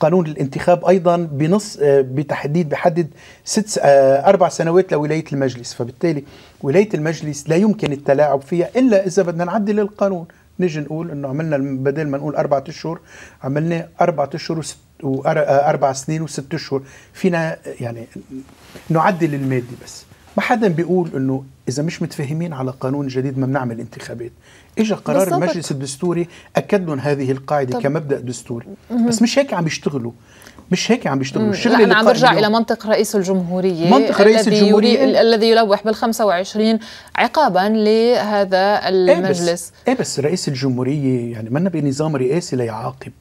قانون الانتخاب أيضا بنص آه، بتحديد بحدد ست آه، أربع سنوات لولاية المجلس. فبالتالي ولاية المجلس لا يمكن التلاعب فيها إلا إذا بدنا نعدل القانون. نيجي نقول إنه عملنا بدل ما نقول أربع أشهر عملنا أربع أشهر وست واربع آه، سنين وست أشهر. فينا يعني نعدل المادة بس. ما حدا بيقول إنه إذا مش متفاهمين على قانون جديد ما بنعمل انتخابات. اجى قرار بالزبط. المجلس الدستوري أكد لهم هذه القاعدة طب. كمبدأ دستوري. بس مش هيك عم يشتغلوا. مش هيك عم بيشتغلوا الشغل اللي عم برجع إلى منطق رئيس الجمهورية منطق رئيس الذي الجمهورية. الذي يلوح بال 25 عقابا لهذا المجلس إيه بس, إيه بس رئيس الجمهورية يعني منا بنظام رئاسي ليعاقب.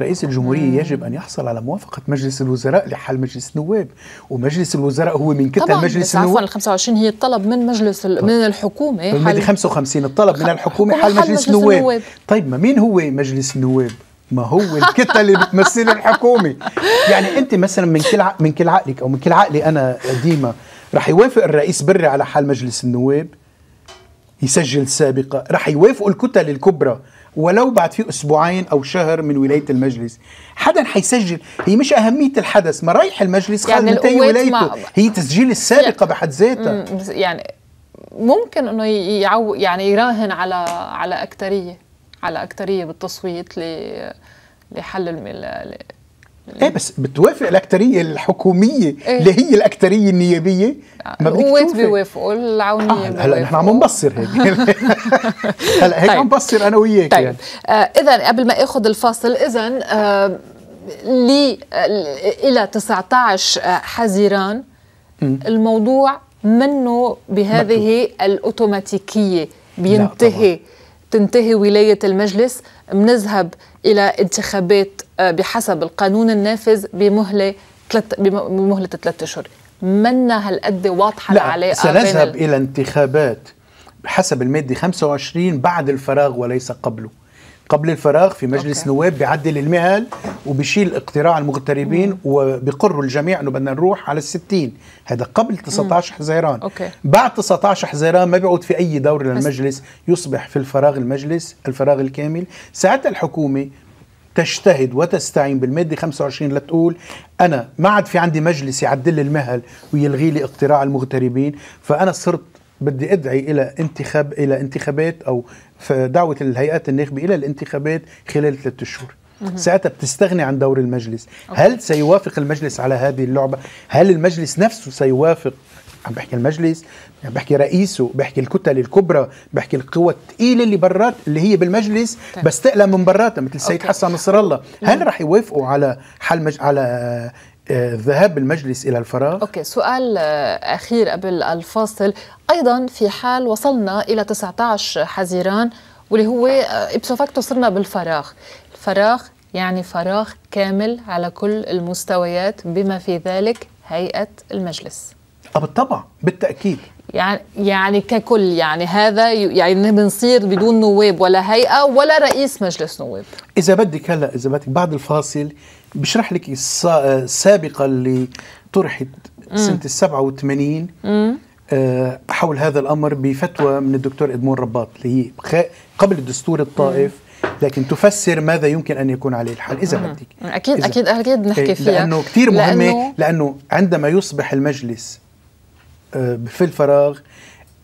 رئيس الجمهورية يجب أن يحصل على موافقة مجلس الوزراء لحل مجلس النواب. ومجلس الوزراء هو من كتل طبعا مجلس النواب. ال 25 هي الطلب من مجلس ال- من الحكومة المادة 55 الطلب من الحكومة حل حل مجلس مجلس النواب. النواب. طيب ما مين هو مجلس النواب؟ ما هو الكتلة اللي بتمثل الحكومة. يعني أنت مثلا من كل ع- من كل عقلك أو من كل عقلي أنا ديما رح يوافق الرئيس بري على حل مجلس النواب؟ يسجل سابقة. رح يوافقوا الكتل الكبرى. ولو بعد في أسبوعين أو شهر من ولاية المجلس. حدا حيسجل. هي مش أهمية الحدث. ما رايح المجلس يعني يعني ولايته. ما- هي تسجيل السابقة بحد ذاتها. يعني ممكن إنه يعو يعني يراهن على على أكترية على أكترية بالتصويت ل لحل الم... ل- إيه بس بتوافق الأكترية الحكومية إيه. اللي هي الأكترية النيابية؟ ما بدك القوات بيوافقوا العونيه آه هلأ نحن عم. نبصر هيك. هلأ هيك طيب. عم بصر أنا وياك طيب. يعني. آه اذا قبل ما آخذ الفاصل اذا آه لي آه إلى 19 آه، حزيران الموضوع منه بهذه الأوتوماتيكية. بينتهي تنتهي ولاية المجلس. بنذهب إلى انتخابات آه، بحسب القانون النافذ بمهلة ثلاث بمهلة ثلاث أشهر. منا هالقد واضحة لا العلاقة بين سنذهب ال- إلى انتخابات بحسب المادة 25 بعد الفراغ وليس قبله. قبل الفراغ في مجلس okay. نواب بيعدل المهل وبيشيل اقتراع المغتربين وبيقروا الجميع إنه بدنا نروح على الستين. هذا قبل 19 حزيران. okay. بعد 19 حزيران ما بيعود في أي دور للمجلس يصبح في الفراغ المجلس الفراغ الكامل. ساعتها الحكومة تجتهد وتستعين بالمادة 25 لتقول أنا ما عاد في عندي مجلس يعدل المهل ويلغي لي اقتراع المغتربين فأنا صرت بدي أدعي إلى انتخاب إلى انتخابات أو دعوة الهيئات الناخبة إلى الانتخابات خلال ثلاثة أشهر. ساعتها بتستغني عن دور المجلس. هل سيوافق المجلس على هذه اللعبة؟ هل المجلس نفسه سيوافق؟ عم بحكي المجلس عم بحكي رئيسه بحكي الكتل الكبرى بحكي القوى الثقيله اللي برات اللي هي بالمجلس طيب. بس تقلق من براتها مثل السيد أوكي. حسن نصر الله. هل رح يوافقوا على حل مج... على ذهاب المجلس إلى الفراغ. okay سؤال آه، أخير قبل الفاصل. أيضا في حال وصلنا إلى 19 حزيران واللي هو ipso facto صرنا بالفراغ. الفراغ يعني فراغ كامل على كل المستويات بما في ذلك هيئة المجلس. بالطبع بالتأكيد. يعني يعني ككل يعني هذا يعني بنصير بدون نواب ولا هيئة ولا رئيس مجلس نواب. إذا بدك هلا إذا بدك بعد الفاصل بشرح لك السا- السابقه اللي طرحت سنة ال 87 آه، حول هذا الأمر بفتوى من الدكتور إدمون رباط اللي هي قبل الدستور الطائف لكن تفسر ماذا يمكن أن يكون عليه الحل. إذا بدك. أكيد إذا- أكيد أكيد إيه، نحكي فيها. لأنه كثير مهمة لأنه لأنه عندما يصبح المجلس آه، في الفراغ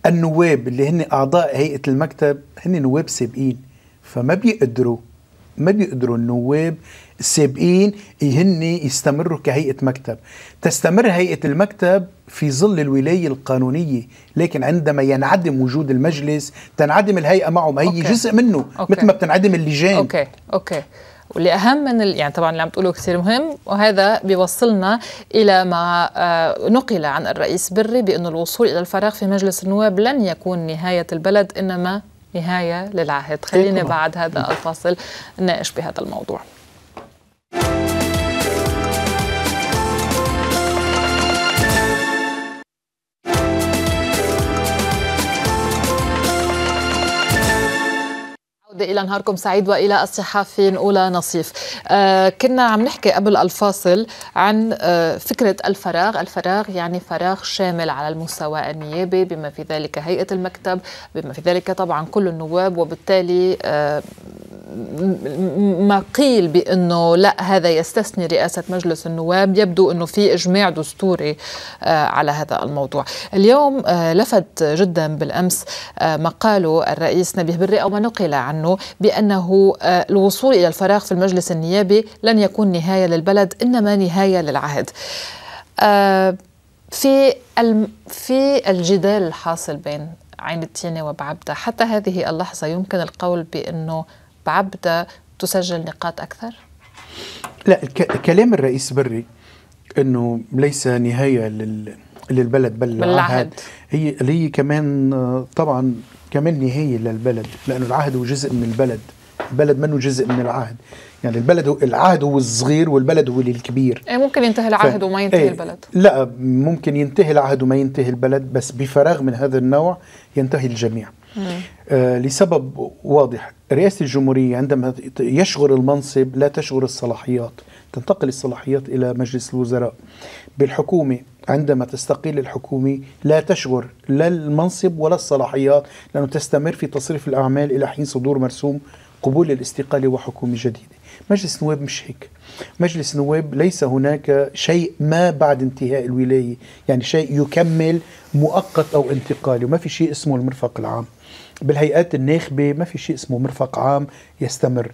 النواب اللي هن أعضاء هيئة المكتب هن نواب سابقين فما بيقدروا ما بيقدروا النواب السابقين هن يستمروا كهيئة مكتب تستمر هيئة المكتب في ظل الولاية القانونية لكن عندما ينعدم وجود المجلس تنعدم الهيئة معه ما هي okay. جزء منه okay. مثل ما بتنعدم اللجان okay okay واللي اهم من ال... يعني طبعا اللي عم تقوله كثير مهم وهذا بيوصلنا إلى ما آه، نقل عن الرئيس بري بأنه الوصول إلى الفراغ في مجلس النواب لن يكون نهاية البلد إنما نهاية للعهد خلينا. بعد هذا الفاصل نناقش بهذا الموضوع إلى نهاركم سعيد وإلى الصحافي أولى نصيف. آه كنا عم نحكي قبل الفاصل عن آه فكرة الفراغ. الفراغ يعني فراغ شامل على المستوى النيابي بما في ذلك هيئة المكتب بما في ذلك طبعا كل النواب وبالتالي آه ما قيل بأنه لا هذا يستثني رئاسة مجلس النواب. يبدو أنه في إجماع دستوري آه، على هذا الموضوع. اليوم آه، لفت جدا بالأمس آه، ما قاله الرئيس نبيه بري أو ما نقل عنه بأنه آه، الوصول إلى الفراغ في المجلس النيابي لن يكون نهاية للبلد إنما نهاية للعهد آه، في في الجدال الحاصل بين عين التينة وبعبدة حتى هذه اللحظة يمكن القول بأنه بعبدة تسجل نقاط أكثر؟ لا كلام الرئيس بري إنه ليس نهاية لل للبلد بل بالعهد. العهد هي هي كمان آه، طبعا كمان نهاية للبلد لأنه العهد هو جزء من البلد. البلد منه جزء من العهد. يعني البلد هو العهد هو الصغير والبلد هو الكبير. إيه ممكن ينتهي العهد وما ينتهي إيه البلد. لا ممكن ينتهي العهد وما ينتهي البلد بس بفراغ من هذا النوع ينتهي الجميع. آه لسبب واضح. رئاسة الجمهورية عندما يشغل المنصب لا تشغل الصلاحيات تنتقل الصلاحيات إلى مجلس الوزراء. بالحكومة عندما تستقيل الحكومة لا تشغل لا المنصب ولا الصلاحيات لأنه تستمر في تصريف الأعمال إلى حين صدور مرسوم قبول الاستقالة وحكومة جديدة. مجلس النواب مش هيك. مجلس النواب ليس هناك شيء ما بعد انتهاء الولاية يعني شيء يكمل مؤقت أو انتقالي وما في شيء اسمه المرفق العام. بالهيئات الناخبة ما في شيء اسمه مرفق عام يستمر.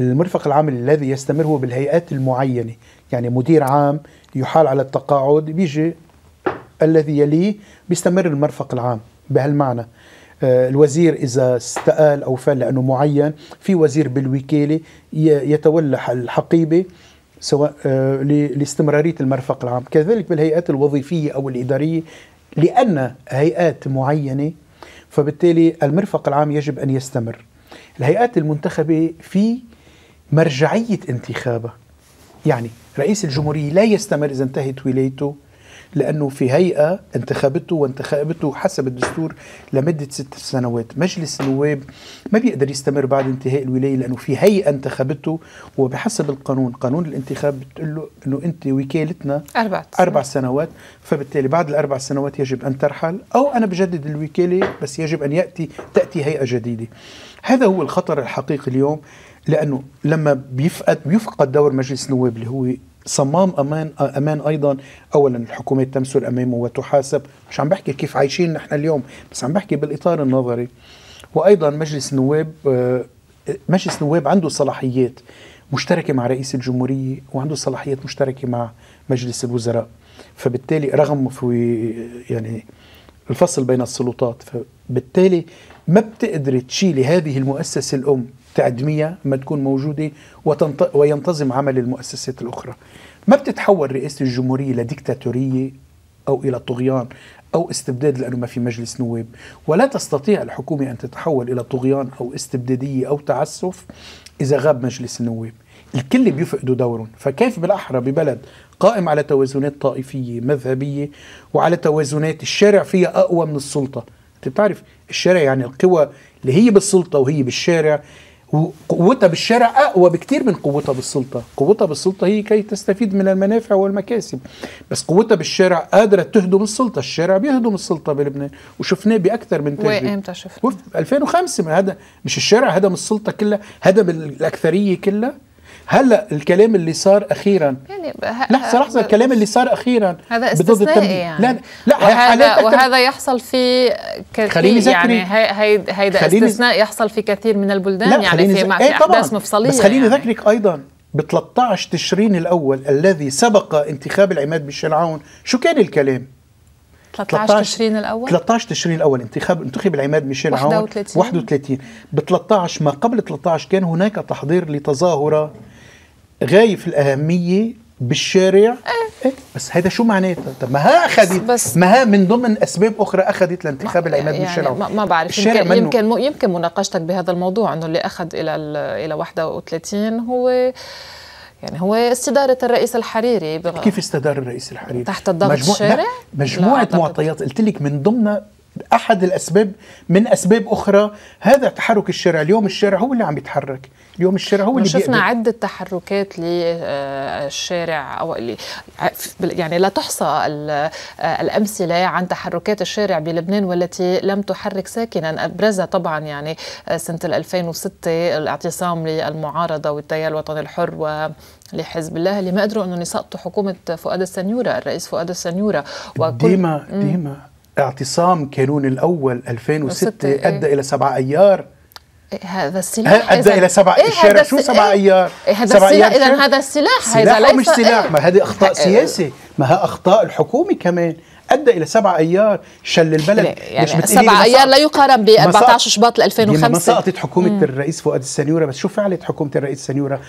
المرفق العام الذي يستمر هو بالهيئات المعينة. يعني مدير عام يحال على التقاعد بيجي الذي يليه بيستمر المرفق العام بهالمعنى. آه، الوزير إذا استقال أو فل لأنه معين في وزير بالوكالة يتولى الحقيبة سواء آه، لاستمرارية المرفق العام. كذلك بالهيئات الوظيفية أو الإدارية لأن هيئات معينة فبالتالي المرفق العام يجب أن يستمر. الهيئات المنتخبة في مرجعية انتخابها. يعني رئيس الجمهورية لا يستمر إذا انتهت ولايته لأنه في هيئة انتخبته وانتخبته حسب الدستور لمدة ست سنوات. مجلس النواب ما بيقدر يستمر بعد انتهاء الولاية لأنه في هيئة انتخبته وبحسب القانون. قانون الانتخاب بتقول له أنه أنت وكالتنا أربع أربع سنوات فبالتالي بعد الأربع سنوات يجب أن ترحل أو أنا بجدد الوكالة بس يجب أن يأتي تأتي هيئة جديدة. هذا هو الخطر الحقيقي اليوم. لأنه لما بيفقد بيفقد دور مجلس النواب اللي هو صمام أمان أمان أيضا. اولا الحكومة تمثل امامه وتحاسب. مش عم بحكي كيف عايشين نحن اليوم بس عم بحكي بالإطار النظري. وأيضا مجلس النواب آه، مجلس النواب عنده صلاحيات مشتركة مع رئيس الجمهورية وعنده صلاحيات مشتركة مع مجلس الوزراء. فبالتالي رغم في يعني الفصل بين السلطات فبالتالي ما بتقدري تشيلي هذه المؤسسة الأم تعدميها ما تكون موجودة وينتظم عمل المؤسسات الأخرى. ما بتتحول رئاسة الجمهورية لديكتاتورية أو إلى طغيان أو استبداد لأنه ما في مجلس نواب؟ ولا تستطيع الحكومة أن تتحول إلى طغيان أو استبدادية أو تعسف إذا غاب مجلس النواب؟ الكل بيفقدوا دورهم. فكيف بالأحرى ببلد قائم على توازنات طائفية مذهبية وعلى توازنات الشارع فيها أقوى من السلطة؟ أنت بتعرف الشارع يعني القوى اللي هي بالسلطة وهي بالشارع وقوتها بالشارع اقوى بكثير من قوتها بالسلطة، قوتها بالسلطة هي كي تستفيد من المنافع والمكاسب، بس قوتها بالشارع قادرة تهدم السلطة، الشارع بيهدم السلطة بلبنان. وشفناه بأكثر من تجربه وامتى شفنا؟ 2005 هذا مش الشارع هدم السلطة كلها، هدم الأكثرية كلها. هلا الكلام اللي صار أخيرا؟ يعني لحظه لحظه الكلام اللي صار أخيرا هذا استثنائي يعني. لا لا وهذا, وهذا يحصل في كثير يعني هي هيدا استثناء يحصل في كثير من البلدان لا يعني في, مع في أحداث مفصلية بس خليني يعني. اذكرك أيضا ب 13 تشرين الأول الذي سبق انتخاب العماد بالشلعون شو كان الكلام؟ 13 تشرين الأول؟ 13 تشرين الأول انتخاب انتخب العماد ميشيل عون 31 31 ب 13 ما قبل 13 كان هناك تحضير لتظاهرة. غاية في الأهمية بالشارع إيه. إيه؟ بس هذا شو معناته طب ما ها اخذت بس ما ها من ضمن أسباب أخرى أخذت لانتخاب العماد يعني بالشارع ما, ما بعرف يمكن يمكن يمكن مناقشتك بهذا الموضوع إنه اللي أخذ إلى إلى 31 هو يعني هو استدارة الرئيس الحريري بغ... كيف استدار الرئيس الحريري؟ تحت الضغط مجموع... الشارع؟ مجموعة معطيات قلت لك من ضمن أحد الأسباب من أسباب أخرى. هذا تحرك الشارع اليوم الشارع هو اللي عم يتحرك. اليوم الشارع هو اللي شفنا. عدة تحركات للشارع أو اللي يعني لا تحصى الأمثلة عن تحركات الشارع بلبنان والتي لم تحرك ساكنا. أبرزها طبعا يعني سنة 2006 الاعتصام للمعارضة والتيار الوطني الحر و لحزب الله. اللي ما قدروا انهم يسقطوا حكومة فؤاد السنيورة الرئيس فؤاد السنيورة وكل ديما ديما اعتصام كانون الأول 2006 إيه؟ أدى إلى سبع أيار. إيه هذا السلاح أدى إلى سبع إيه الشارع شو سبع إيه أيار؟ إيه هذا سبع السلاح اذا هذا السلاح سلاح هذا مش سلاح إيه؟ ما هذه أخطاء إيه سياسه ما ها أخطاء الحكومة كمان. أدى إلى سبع أيار شل البلد. يعني سبع أيار لا يقارن ب 14 شباط 2005 ما سقطت حكومة مم. الرئيس فؤاد السنيورة بس شو فعلت حكومة الرئيس السنيورة؟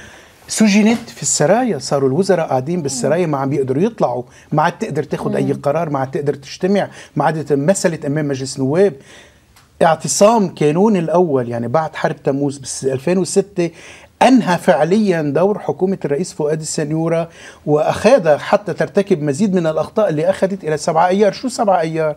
سجنت في السرايا صاروا الوزراء قاعدين بالسرايا ما عم بيقدروا يطلعوا. ما عاد تقدر تاخذ أي قرار ما عاد تقدر تجتمع ما عاد مثلت أمام مجلس نواب اعتصام كانون الأول يعني بعد حرب تموز بس 2006 أنهى فعليا دور حكومة الرئيس فؤاد السنيورة واخذ حتى ترتكب مزيد من الأخطاء اللي أخذت إلى سبعة أيار، شو سبعة أيار؟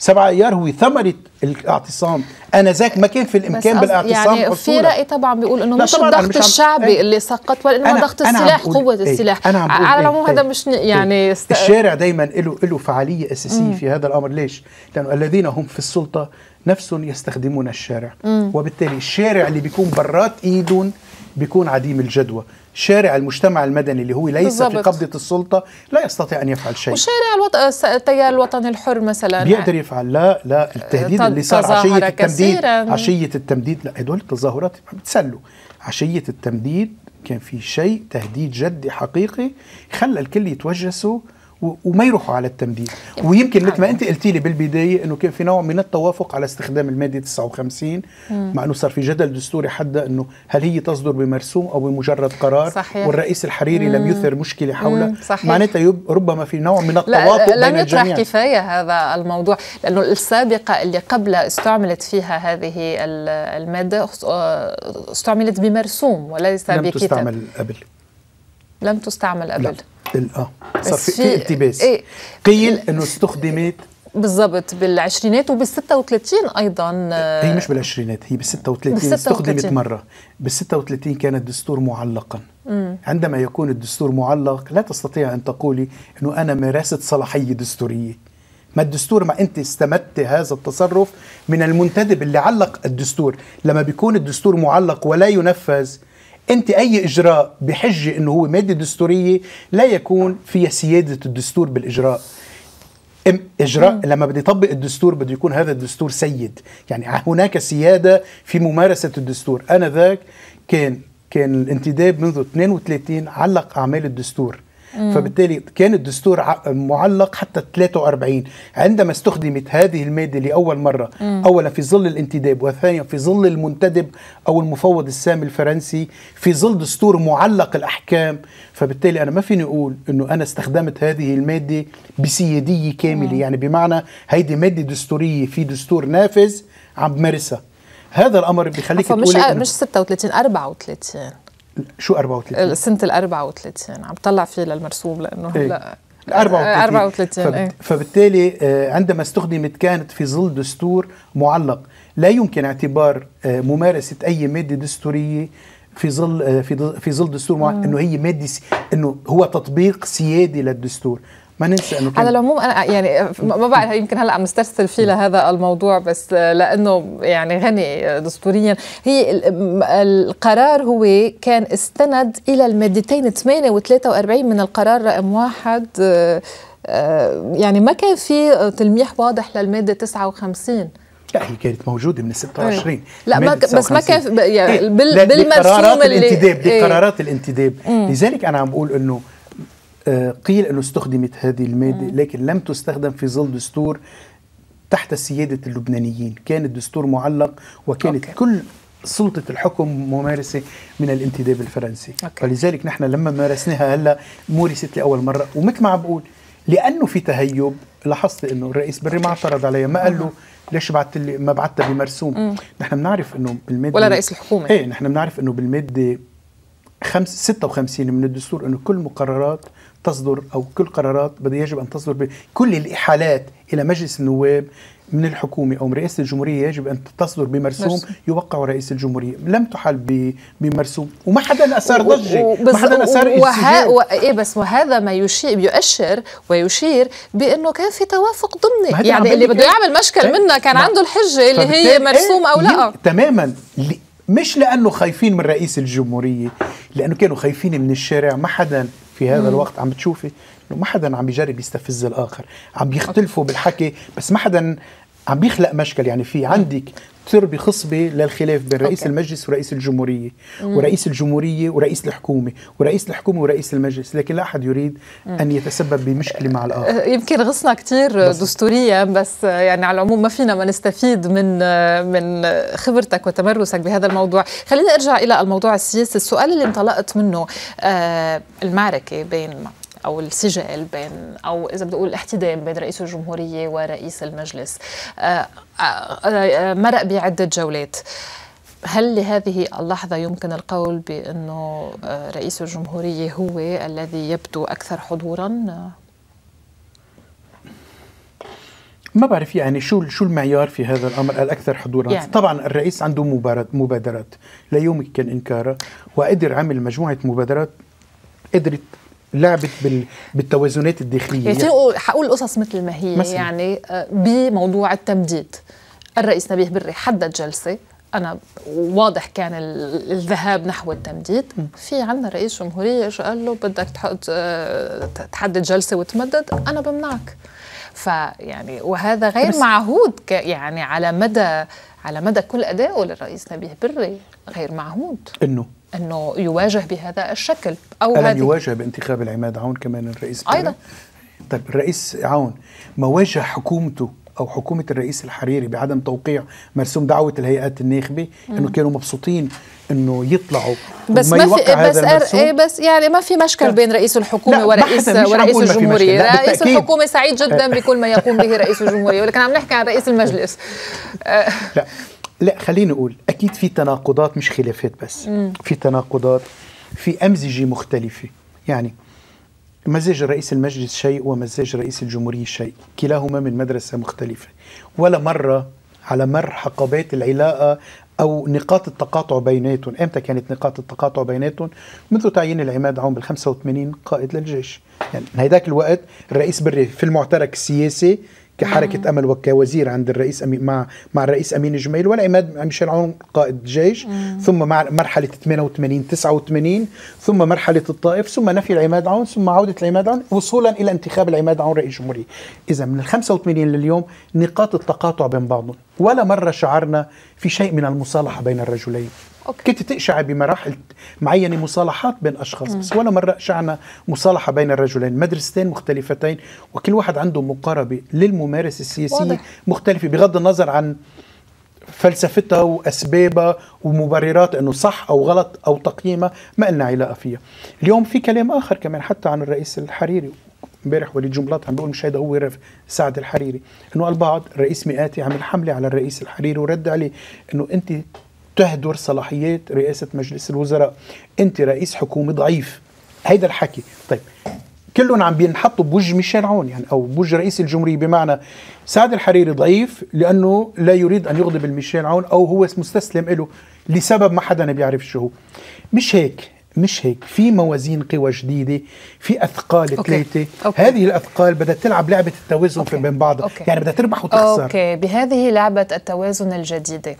سبعة أيار هو ثمرة الاعتصام، أنا ذاك ما كان في الإمكان بالاعتصام يعني في رأي طبعا بيقول إنه مش الضغط الشعبي إيه. اللي سقط وانما ضغط السلاح قوة إيه. السلاح. أنا عم على العموم إيه. هذا مش يعني إيه الشارع دائما له له فعالية أساسية مم. في هذا الأمر. ليش؟ لأنه الذين هم في السلطة نفسهم يستخدمون الشارع. مم. وبالتالي الشارع اللي بيكون برات إيدهم بيكون عديم الجدوى. شارع المجتمع المدني اللي هو ليس بالزبط. في قبضة السلطة لا يستطيع أن يفعل شيء. وشارع الوط... التيار الوطني الحر مثلا. بيقدر يفعل. لا لا التهديد اللي صار عشية التمديد عشية التمديد لا هدول التظاهرات بتسلوا. عشية التمديد كان في شيء تهديد جدي حقيقي خلى الكل يتوجسوا وما يروحوا على التمديد ويمكن مثل ما أنت قلتي لي بالبداية إنه كان في نوع من التوافق على استخدام المادة 59 مع إنه صار في جدل دستوري حدا إنه هل هي تصدر بمرسوم أو بمجرد قرار؟ صحيح. والرئيس الحريري مم. لم يثر مشكلة حولها معناتها ربما في نوع من التواطؤ لا لم يطرح كفاية هذا الموضوع لأنه السابقة اللي قبل استعملت فيها هذه المادة استعملت بمرسوم وليس بكتاب. لم تستعمل قبل لم تستعمل قبل لا. آه. صار في, اقتباس إيه. قيل إنه استخدمت بالضبط بالعشرينات وبال 36 أيضا هي مش بالعشرينات هي بال 36 استخدمت مرة. بال 36 كان الدستور معلقا. مم. عندما يكون الدستور معلق لا تستطيع أن تقولي إنه أنا مارست صلاحية دستورية. ما الدستور ما أنت استمدت هذا التصرف من المنتدب اللي علق الدستور. لما بيكون الدستور معلق ولا ينفذ أنت أي إجراء بحجة إنه هو مادة دستورية لا يكون فيها سيادة الدستور بالإجراء. إجراء مم. لما بدي يطبق الدستور بده يكون هذا الدستور سيد. يعني هناك سيادة في ممارسة الدستور. أنا ذاك كان كان الانتداب منذ 32 علق أعمال الدستور. مم. فبالتالي كان الدستور معلق حتى 43 عندما استخدمت هذه المادة لأول مرة مم. أولا في ظل الانتداب وثانيا في ظل المنتدب أو المفوض السامي الفرنسي في ظل دستور معلق الأحكام فبالتالي أنا ما فيني أقول إنه أنا استخدمت هذه المادة بسياديه كامله مم. يعني بمعنى هيدي مادة دستورية في دستور نافذ عم بمارسها هذا الأمر بيخليك تقولي مش مش 36 34 شو 34 سنه ال 34 عم طلع فيه للمرسوم لأنه إيه؟ لا 34 34 فب... إيه؟ فبالتالي آه، عندما استخدمت كانت في ظل دستور معلق. لا يمكن اعتبار آه، ممارسة أي مادة دستورية في ظل آه، في في ظل دستور معين إنه هي مادة إنه هو تطبيق سيادي للدستور. ما ننسى إنه على العموم أنا يعني ما بعرف يمكن هلأ عم نسترسل فيه لهذا الموضوع بس لأنه يعني غني دستوريا. هي القرار هو كان استند إلى المادتين 8 و43 من القرار رقم واحد. آه، يعني ما كان في تلميح واضح للمادة 59 لا هي كانت موجودة من ال 26 أيوه. لا ما بس ما كان يعني إيه؟ بال بالمرسوم اللي الانتداب دي إيه؟ الانتداب. لذلك أنا عم بقول إنه آه، قيل أنه استخدمت هذه المادة لكن لم تستخدم في ظل دستور تحت سيادة اللبنانيين. كان الدستور معلق وكانت okay. كل سلطة الحكم ممارسة من الانتداب الفرنسي. okay. فلذلك نحن لما مارسناها هلا مورست لأول مرة. ومثل ما عم بقول لأنه في تهيب لاحظت إنه الرئيس بري ما اعترض عليها. ما قال له ليش بعثت لي ما بعثتها بمرسوم؟ مم. نحن بنعرف إنه بالمادة ولا رئيس الحكومة. إيه نحن بنعرف إنه بالمادة 56 من الدستور إنه كل مقررات تصدر أو كل قرارات بده يجب أن تصدر بكل الإحالات إلى مجلس النواب من الحكومة أو من رئاسه الجمهورية يجب أن تصدر بمرسوم يوقع رئيس الجمهورية، لم تحل بمرسوم. وما حدا أثار ضجة، ما حدا أثار وه... و... إيه بس وهذا ما يشير يؤشر ويشير بأنه كان في توافق ضمني، يعني اللي بده يعمل مشكل منا كان عنده الحجة اللي هي مرسوم أو لا. تماما. مش لأنه خايفين من رئيس الجمهورية، لأنه كانوا خايفين من الشارع. ما حدا في هذا مم. الوقت عم بتشوفي إنه ما حدا عم بيجرب يستفز الآخر عم بيختلفوا بالحكي بس ما حدا عم بيخلق مشكل يعني في عندك تربي خصبة للخلاف بين رئيس أوكي. المجلس ورئيس الجمهورية مم. ورئيس الجمهورية ورئيس الحكومة ورئيس الحكومة ورئيس المجلس لكن لا أحد يريد مم. أن يتسبب بمشكلة مع الآخر أه، يمكن غصنا كثير دستوريا بس يعني على العموم ما فينا ما نستفيد من من خبرتك وتمرسك بهذا الموضوع خلينا أرجع إلى الموضوع السياسي السؤال اللي انطلقت منه آه، المعركة بين أو السجال بين أو إذا بدي أقول الاحتدام بين رئيس الجمهورية ورئيس المجلس. آه، آه، مرق بعدة جولات. هل لهذه اللحظة يمكن القول بأنه رئيس الجمهورية هو الذي يبدو أكثر حضورا؟ ما بعرف يعني شو شو المعيار في هذا الأمر الأكثر حضورا. يعني. طبعا الرئيس عنده مبادرات لا يمكن إنكارها وقدر عمل مجموعة مبادرات قدرت لعبت بالتوازنات الداخلية. يعني حقول قصص مثل ما هي. مثل. يعني آه، بموضوع التمديد. الرئيس نبيه بري حدد جلسة. أنا واضح كان الذهاب نحو التمديد. في عندنا رئيس جمهورية قال له بدك آه، تحدد جلسة وتمدد. أنا بمنعك. فيعني وهذا غير معهود يعني على مدى على مدى كل ادائه للرئيس نبيه بري. غير معهود. إنه أنه يواجه بهذا الشكل أو ألم يواجه بانتخاب العماد عون كمان الرئيس؟ أيضا. طيب الرئيس عون ما واجه حكومته أو حكومة الرئيس الحريري بعدم توقيع مرسوم دعوة الهيئات الناخبة إنه كانوا مبسوطين إنه يطلعوا بس ما في بس أر... بس يعني ما في مشكل بين رئيس الحكومة ورئيس ورئيس الجمهورية. رئيس الحكومة سعيد جدا بكل ما يقوم به رئيس الجمهورية ولكن عم نحكي عن رئيس المجلس. لا. لا خليني أقول أكيد في تناقضات مش خلافات بس. مم. في تناقضات في أمزجة مختلفة. يعني مزاج رئيس المجلس شيء ومزاج رئيس الجمهورية شيء. كلاهما من مدرسة مختلفة. ولا مرة على مر حقبات العلاقة أو نقاط التقاطع بيناتهم. إمتى كانت نقاط التقاطع بيناتهم؟ منذ تعيين العماد عون بال 85 قائد للجيش. يعني هيداك الوقت الرئيس بري في المعترك السياسي كحركة أمل وكوزير عند الرئيس أمين مع مع الرئيس أمين جميل والعماد ميشيل عون قائد جيش ثم مع مرحلة 88 89 ثم مرحلة الطائف ثم نفي العماد عون ثم عودة العماد عون وصولا إلى انتخاب العماد عون رئيس جمهورية. اذا من ال 85 لليوم نقاط التقاطع بين بعضهم. ولا مره شعرنا في شيء من المصالحة بين الرجلين أوكي. كنت تقشع بمراحل معينة مصالحات بين أشخاص بس ولا مره شعنا مصالحة بين الرجلين مدرستين مختلفتين وكل واحد عنده مقاربة للممارسه السياسية واضح. مختلفة بغض النظر عن فلسفتها وأسبابها ومبررات إنه صح أو غلط أو تقييمها ما لنا علاقة فيها. اليوم في كلام آخر كمان حتى عن الرئيس الحريري امبارح وليد جملات عم بيقول مش هيدا هو سعد الحريري. إنه البعض الرئيس مئاتي عمل حمله على الرئيس الحريري ورد عليه إنه أنت تهدر صلاحيات رئاسة مجلس الوزراء. أنت رئيس حكومة ضعيف. هيدا الحكي. طيب كلهم عم بينحطوا بوجه ميشيل عون يعني أو بوجه رئيس الجمهورية بمعنى سعد الحريري ضعيف لأنه لا يريد أن يغضب الميشيل عون أو هو مستسلم له لسبب ما حدا بيعرف شو هو. مش هيك. مش هيك. في موازين قوى جديده في أثقال ثلاثة. هذه الأثقال بدها تلعب لعبة التوازن okay. بين بعضها okay. يعني بدها تربح وتخسر. okay. بهذه لعبة التوازن الجديدة.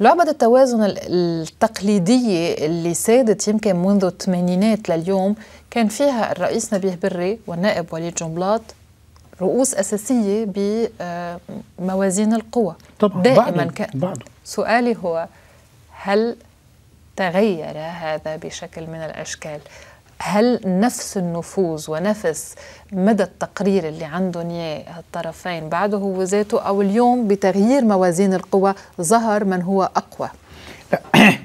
لعبة التوازن التقليدية اللي سادت يمكن منذ الثمانينات لليوم كان فيها الرئيس نبيه بري والنائب وليد جنبلاط رؤوس أساسية بموازين القوى. طبعا. دائما كان. سؤالي هو هل تغير هذا بشكل من الأشكال؟ هل نفس النفوذ ونفس مدى التقرير اللي عندهم اياه الطرفين بعده هو ذاته أو اليوم بتغيير موازين القوى ظهر من هو أقوى؟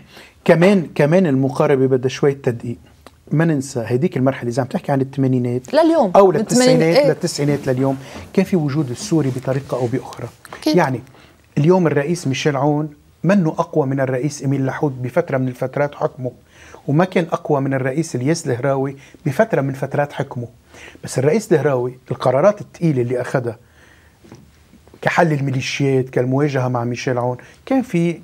كمان كمان المقاربة بدها شوية تدقيق. ما ننسى هذيك المرحلة اذا عم تحكي عن الثمانينات لليوم. أو للتسعينات إيه؟ للتسعينات لليوم. كان في وجود السوري بطريقة أو بأخرى. كي. يعني اليوم الرئيس ميشيل عون منه أقوى من الرئيس إميل لحود بفترة من الفترات حكمه؟ وما كان أقوى من الرئيس الياس الهراوي بفترة من فترات حكمه؟ بس الرئيس الهراوي القرارات الثقيلة اللي أخذها كحل الميليشيات كالمواجهة مع ميشيل عون كان في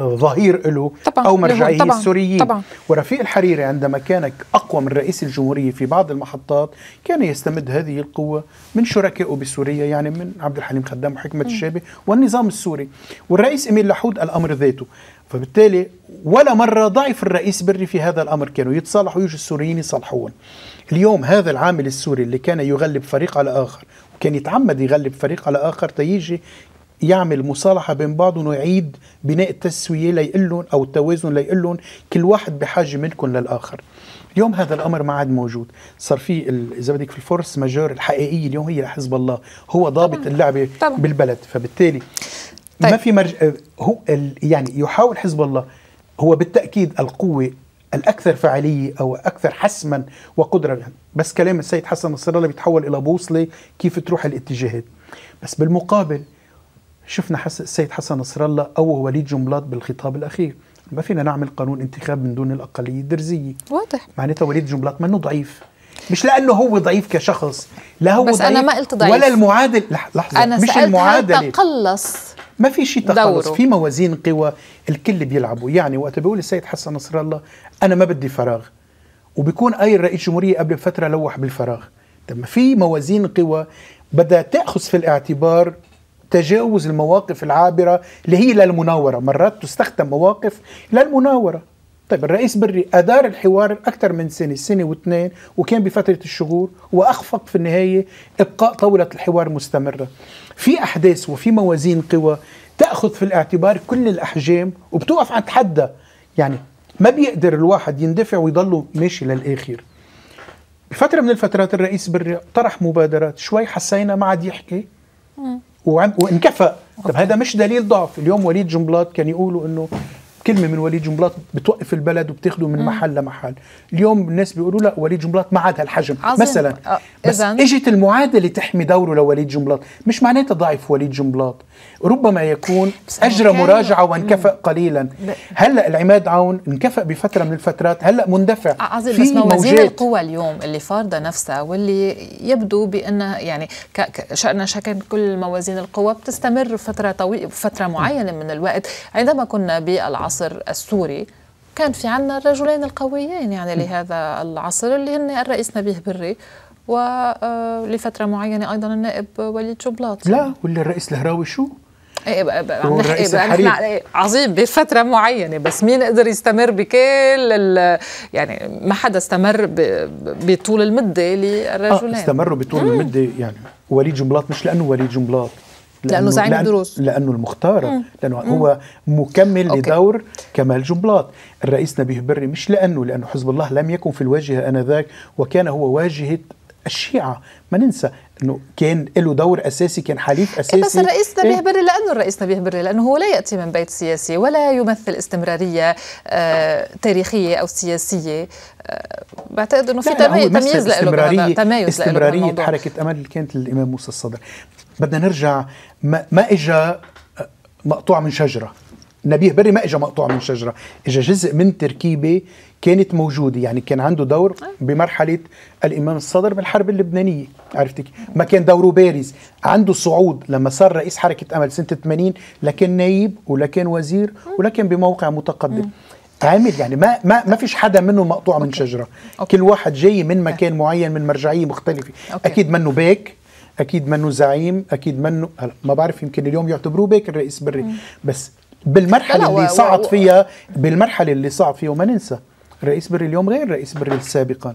ظهير له طبعا أو مرجعيه طبعا السوريين. طبعا. ورفيق الحريري عندما كان أقوى من رئيس الجمهورية في بعض المحطات كان يستمد هذه القوة من شركائه بسوريا يعني من عبد الحليم خدام وحكمة الشابه والنظام السوري. والرئيس اميل لحود الأمر ذاته. فبالتالي ولا مرة ضعف الرئيس بري في هذا الأمر كانوا يتصالحوا ويجوا السوريين يصلحون اليوم هذا العامل السوري اللي كان يغلب فريق على آخر وكان يتعمد يغلب فريق على آخر تيجي يعمل مصالحة بين بعضهم ويعيد بناء التسوية ليقلن أو التوازن ليقلن كل واحد بحاجة منكم للآخر اليوم هذا الأمر ما عاد موجود صار في إذا بدك في الفورس ماجور الحقيقية اليوم هي لحزب الله هو ضابط طبعا. اللعبة طبعا. بالبلد فبالتالي طيب. ما في مرج... هو ال... يعني يحاول حزب الله هو بالتأكيد القوة الأكثر فاعلية أو أكثر حسما وقدره بس كلام السيد حسن نصر الله بيتحول إلى بوصلة كيف تروح الاتجاهات بس بالمقابل شفنا حس السيد حسن نصر الله أو وليد جملات بالخطاب الأخير. ما فينا نعمل قانون انتخاب من دون الأقلية الدرزية. واضح. معناتها وليد جملات منه ضعيف. مش لأنه هو ضعيف كشخص لا هو بس ضعيف أنا ما قلت ضعيف. ولا المعادل. لح- لحظة. أنا مش سألت هل المعادلة. تقلص ما في شيء تخلص دوره. في موازين قوى الكل بيلعبوا. يعني وقت بيقول السيد حسن نصر الله أنا ما بدي فراغ. وبيكون أي رئيس جمهورية قبل فترة لوح بالفراغ. طب ما في موازين قوى. بدها تأخذ في الاعتبار تجاوز المواقف العابرة اللي هي للمناوره مرات تستخدم مواقف للمناوره طيب الرئيس بري أدار الحوار أكثر من سنة سنة واثنين وكان بفترة الشغور وأخفق في النهاية إبقاء طاولة الحوار مستمرة. في أحداث وفي موازين قوى تأخذ في الاعتبار كل الأحجام وبتوقف عند حدها يعني ما بيقدر الواحد يندفع ويضله ماشي للآخر. بفترة من الفترات الرئيس بري طرح مبادرات شوي حسينا ما عاد يحكي. وانكفأ. طب هذا مش دليل ضعف. اليوم وليد جنبلاط كان يقولوا إنه كلمة من وليد جنبلاط بتوقف البلد وبتاخده من محل لمحل. اليوم الناس بيقولوا لا وليد جنبلاط ما عاد هالحجم. عظيم. مثلا آه، بس؟ إجت المعادلة تحمي دوره لوليد جنبلاط. مش معناتها ضعف وليد جنبلاط. ربما يكون اجرى مراجعة وانكفأ قليلا. هلأ العماد عون انكفأ بفترة من الفترات هلأ مندفع. عظيم. في بس موازين. القوى اليوم اللي فارضه نفسها واللي يبدو بانها يعني شأن شكل كل موازين القوى بتستمر فترة طويله فترة معينة من الوقت. عندما كنا بالعصر السوري كان في عنا الرجلين القويين يعني لهذا العصر اللي هن الرئيس نبيه بري ولفتره معينة أيضا النائب وليد جبلاط لا ولا الرئيس الهراوي شو؟ إيه بقى بقى هو عم نحكي بقى الحريق. نحن إيه عظيم بفترة معينة بس مين قدر يستمر بكل يعني ما حدا استمر بطول المدة آه للرجلين استمروا بطول المدة يعني. وليد جنبلاط مش لأنه وليد جنبلاط لأنه زعيم الدروز. لأنه المختار لأنه هو مكمل okay. لدور كمال جنبلاط. الرئيس نبيه بري مش لأنه لأنه حزب الله لم يكن في الواجهة آنذاك وكان هو واجهة الشيعة. ما ننسى إنه كان له دور أساسي كان حليف أساسي. بس الرئيس نبيه إيه؟ بري لأنه الرئيس نبيه بري لأنه هو لا يأتي من بيت سياسي ولا يمثل استمرارية آه تاريخية أو سياسية. آه بعتقد إنه في تمييز له تميز له استمرارية أمل اللي كانت للإمام موسى الصدر. بدنا نرجع. ما, ما إجا مقطوع من شجرة. نبيه بري ما إجا مقطوع من شجرة. إجا جزء من تركيبة كانت موجودة. يعني كان عنده دور بمرحلة الإمام الصدر بالحرب اللبنانية. عرفتك ما كان دوره بارز. عنده صعود لما صار رئيس حركة أمل سنة 80 لا كان نايب ولا كان وزير ولا كان بموقع متقدم. عامل يعني ما ما ما فيش حدا منه مقطوع من شجرة. كل واحد جاي من مكان معين من مرجعية مختلفة. أكيد منه بيك أكيد منه زعيم أكيد منه ما بعرف يمكن اليوم يعتبروه بيك الرئيس بري بس بالمرحلة اللي صعد فيها بالمرحلة اللي صعد فيها وما ننسى الرئيس بري اليوم غير الرئيس بري سابقا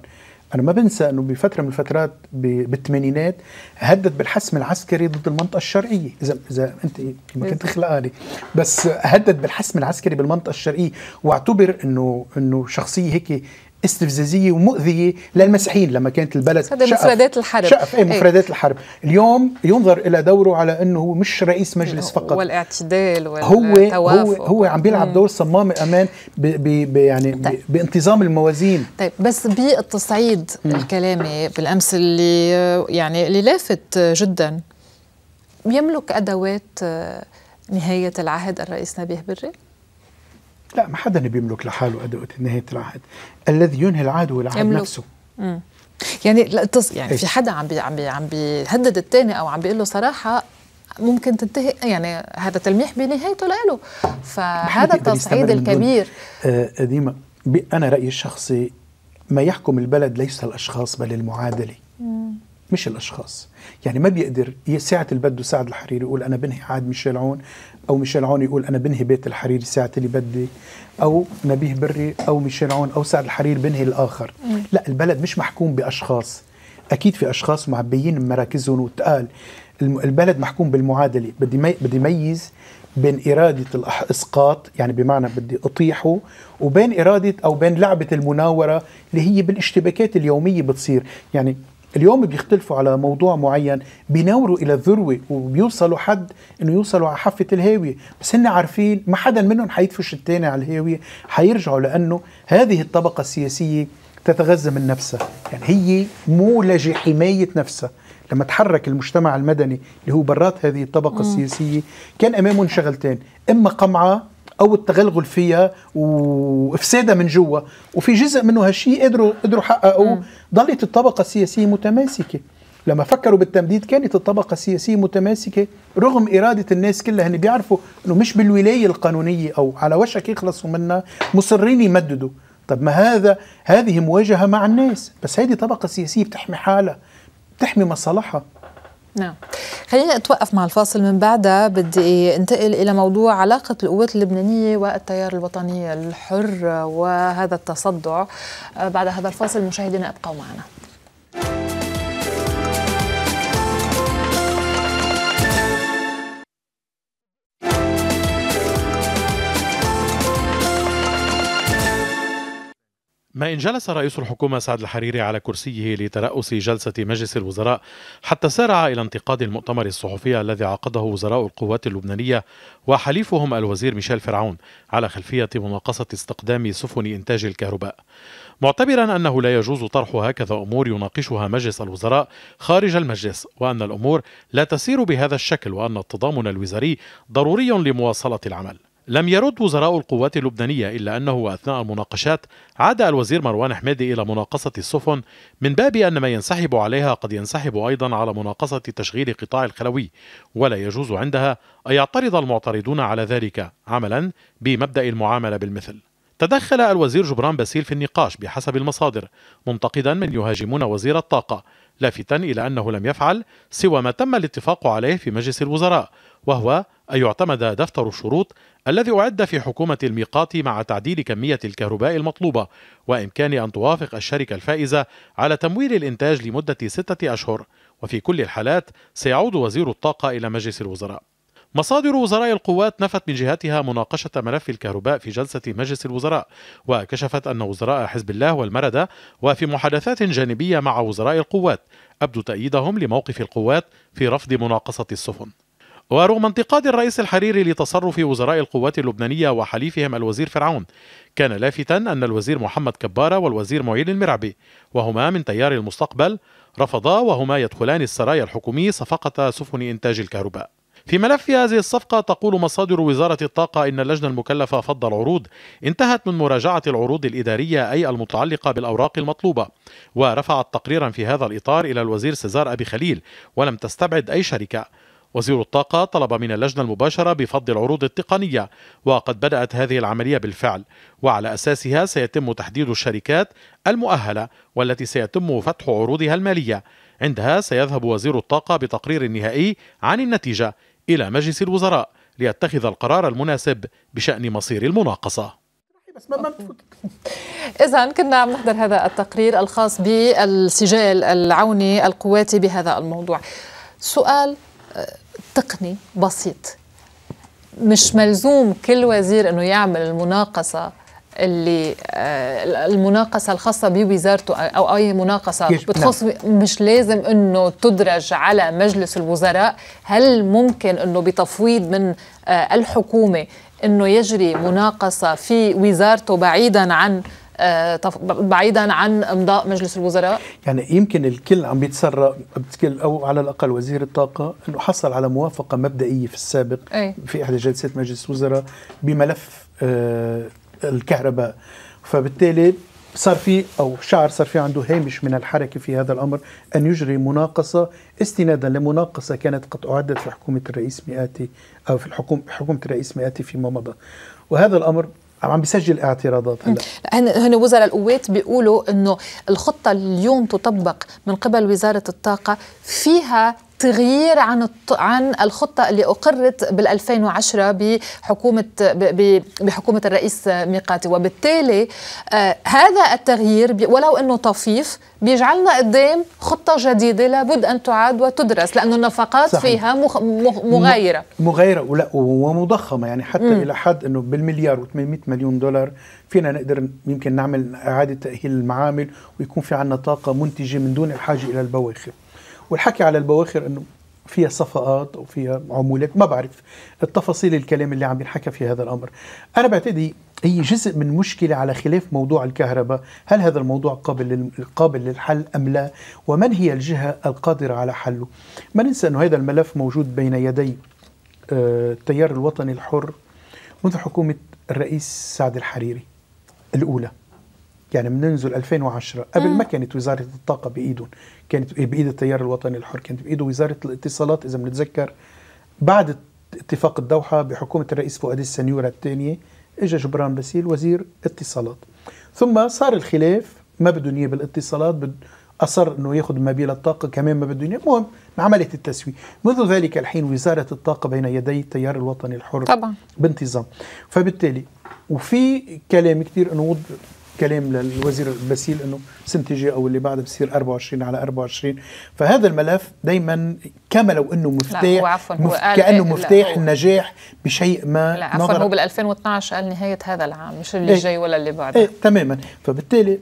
أنا ما بنسى إنه بفترة من الفترات بالثمانينات هدد بالحسم العسكري ضد المنطقة الشرقية. اذا إذا أنت ما كنت تخلقها لي. بس هدد بالحسم العسكري بالمنطقة الشرقية واعتبر انه إنه شخصية هيك استفزازية ومؤذية للمسيحيين لما كانت البلد هذا مفردات الحرب. شقف إيه إيه. مفردات الحرب اليوم ينظر إلى دوره على إنه هو مش رئيس مجلس فقط والاعتدال هو هو هو عم بيلعب دور صمام أمان ب ب ب يعني طيب. بانتظام الموازين طيب بس بالتصعيد الكلامي بالأمس اللي يعني اللي لافت جدا يملك أدوات آه، إنهاء العهد الرئيس نبيه بري؟ لا ما حدا بيملك لحاله ادوات إنهاء العهد. الذي ينهي العهد هو العهد يملك. نفسه. يعني لا تص... يعني إيه. في حدا عم بي عم بي عم بيهدد الثاني أو عم بيقول له صراحة ممكن تنتهي يعني هذا تلميح بنهايته له ما حدا فهذا التصعيد الكبير. آه ديما ب- أنا رأيي الشخصي ما يحكم البلد ليس الأشخاص بل المعادلة. مش الأشخاص. يعني ما بيقدر ساعة اللي بده سعد الحريري يقول أنا بنهي عهد ميشيل عون. أو ميشيل عون يقول أنا بنهي بيت الحريري ساعة اللي بدي أو نبيه بري أو ميشيل عون أو سعد الحريري بنهي الآخر. لا البلد مش محكوم بأشخاص. أكيد في أشخاص معبيين من مراكزهم وتقال البلد محكوم بالمعادلة. بدي مي بدي ميز بين إرادة الإسقاط يعني بمعنى بدي أطيحه وبين إرادة أو بين لعبة المناورة اللي هي بالاشتباكات اليومية بتصير. يعني اليوم بيختلفوا على موضوع معين بينوروا إلى الذروه وبيوصلوا حد إنه يوصلوا على حافة الهاوية. بس هن عارفين ما حدا منهم حيدفش الثاني على الهاوية حيرجعوا لأنه هذه الطبقة السياسية تتغذى من نفسها. يعني هي مولجة حماية نفسها. لما تحرك المجتمع المدني اللي هو برات هذه الطبقة السياسية كان أمامهم شغلتين إما قمعة أو التغلغل فيها وإفسادها من جوا وفي جزء منه هالشيء قدروا قدروا حققوه. ضلت الطبقة السياسية متماسكة. لما فكروا بالتمديد كانت الطبقة السياسية متماسكة رغم إرادة الناس كلها هن بيعرفوا أنه مش بالولاية القانونية أو على وشك يخلصوا منها مصرين يمددوا. طب ما هذا هذه مواجهة مع الناس. بس هذه طبقة سياسية بتحمي حالها بتحمي مصالحها. نعم. خلينا نتوقف مع الفاصل من بعدها. بدي انتقل إلى موضوع علاقة القوات اللبنانية والتيار الوطني الحر وهذا التصدع. بعد هذا الفاصل مشاهدينا ابقوا معنا. ما إن جلس رئيس الحكومة سعد الحريري على كرسيه لترأس جلسة مجلس الوزراء حتى سارع إلى انتقاد المؤتمر الصحفي الذي عقده وزراء القوات اللبنانية وحليفهم الوزير ميشيل فرعون على خلفية مناقصة استقدام سفن إنتاج الكهرباء. معتبرا أنه لا يجوز طرح هكذا أمور يناقشها مجلس الوزراء خارج المجلس وأن الأمور لا تسير بهذا الشكل وأن التضامن الوزاري ضروري لمواصلة العمل. لم يرد وزراء القوات اللبنانية إلا أنه أثناء المناقشات عاد الوزير مروان حمادي إلى مناقصة السفن من باب أن ما ينسحب عليها قد ينسحب أيضا على مناقصة تشغيل قطاع الخلوي ولا يجوز عندها أن يعترض المعترضون على ذلك عملا بمبدأ المعاملة بالمثل. تدخل الوزير جبران باسيل في النقاش بحسب المصادر منتقدا من يهاجمون وزير الطاقة لافتا إلى أنه لم يفعل سوى ما تم الاتفاق عليه في مجلس الوزراء وهو أن يعتمد دفتر الشروط الذي أعد في حكومة الميقات مع تعديل كمية الكهرباء المطلوبة وإمكان أن توافق الشركة الفائزة على تمويل الإنتاج لمدة ستة أشهر. وفي كل الحالات سيعود وزير الطاقة إلى مجلس الوزراء. مصادر وزراء القوات نفت من جهتها مناقشة ملف الكهرباء في جلسة مجلس الوزراء وكشفت أن وزراء حزب الله والمردة وفي محادثات جانبية مع وزراء القوات أبدوا تأييدهم لموقف القوات في رفض مناقصة السفن. ورغم انتقاد الرئيس الحريري لتصرف وزراء القوات اللبنانية وحليفهم الوزير فرعون كان لافتا أن الوزير محمد كبارة والوزير معين المرعبي وهما من تيار المستقبل رفضا وهما يدخلان السرايا الحكومي صفقة سفن إنتاج الكهرباء. في ملف هذه الصفقة تقول مصادر وزارة الطاقة إن اللجنة المكلفة فض العروض انتهت من مراجعة العروض الإدارية أي المتعلقة بالأوراق المطلوبة ورفعت تقريرا في هذا الإطار إلى الوزير سيزار أبي خليل ولم تستبعد أي شركة. وزير الطاقة طلب من اللجنة المباشرة بفض العروض التقنية وقد بدأت هذه العملية بالفعل وعلى أساسها سيتم تحديد الشركات المؤهلة والتي سيتم فتح عروضها المالية. عندها سيذهب وزير الطاقة بتقرير نهائي عن النتيجة إلى مجلس الوزراء ليتخذ القرار المناسب بشأن مصير المناقصة. إذا كنا عم نحضر هذا التقرير الخاص بالسجال العوني القواتي بهذا الموضوع. سؤال تقني بسيط. مش ملزوم كل وزير إنه يعمل المناقصة اللي آه، المناقصة الخاصة بوزارته أو أي مناقصة بتخص نعم. مش لازم إنه تدرج على مجلس الوزراء. هل ممكن إنه بتفويض من آه، الحكومة إنه يجري مناقصة في وزارته بعيدا عن بعيدا عن إمضاء مجلس الوزراء. يعني يمكن الكل عم بيتسرى أو على الأقل وزير الطاقة إنه حصل على موافقة مبدئية في السابق أي. في إحدى جلسات مجلس الوزراء بملف آه، الكهرباء. فبالتالي صار في أو شعر صار في عنده هامش من الحركة في هذا الأمر أن يجري مناقصة استنادا لمناقصة كانت قد أعدت في حكومة الرئيس مئاتي أو في الحكومة حكومة الرئيس مئاتي فيما مضى. وهذا الأمر عم بيسجل اعتراضات هلا. هن وزراء القوات بيقولوا إنه الخطة اليوم تطبق من قبل وزارة الطاقة فيها تغيير عن عن الخطة اللي أقرت بال 2010 بحكومه بحكومة الرئيس ميقاتي وبالتالي آه هذا التغيير ولو إنه طفيف بيجعلنا قدام خطة جديدة لابد أن تعاد وتدرس لأنه النفقات صحيح. فيها مغايرة مغايرة ولا ومضخمة يعني حتى م. إلى حد إنه بالمليار و800 مليون دولار فينا نقدر يمكن نعمل إعادة تأهيل المعامل ويكون في عندنا طاقة منتجة من دون الحاجة إلى البواخر والحكي على البواخر إنه فيها صفقات أو فيها عمولات. ما بعرف التفاصيل الكلام اللي عم ينحكى في هذا الأمر. أنا بعتقد هي جزء من مشكلة على خلاف موضوع الكهرباء. هل هذا الموضوع قابل قابل للحل أم لا؟ ومن هي الجهة القادرة على حله؟ ما ننسى أنه هذا الملف موجود بين يدي آه، التيار الوطني الحر منذ حكومة الرئيس سعد الحريري الأولى. يعني منذ 2010 قبل ما كانت وزارة الطاقة بإيدهم كانت بإيد التيار الوطني الحر كانت بإيده وزارة الاتصالات إذا بنتذكر بعد اتفاق الدوحة بحكومة الرئيس فؤاد السنيورة الثانية اجى جبران باسيل وزير اتصالات. ثم صار الخلاف ما بدهم اياه بالاتصالات بد أصر إنه ياخذ مبيل الطاقة كمان ما بدهم اياه المهم عملية التسويه منذ ذلك الحين وزارة الطاقة بين يدي التيار الوطني الحر طبعا. بانتظام. فبالتالي وفي كلام كثير انه كلام للوزير البسيل إنه سنتجي أو اللي بعدها بصير 24 على 24 فهذا الملف دائما كما لو إنه مفتاح مف... كأنه مفتاح النجاح بشيء ما لا عفوا هو بال 2012 قال نهاية هذا العام مش اللي إيه. جاي ولا اللي بعده. إيه تماما. فبالتالي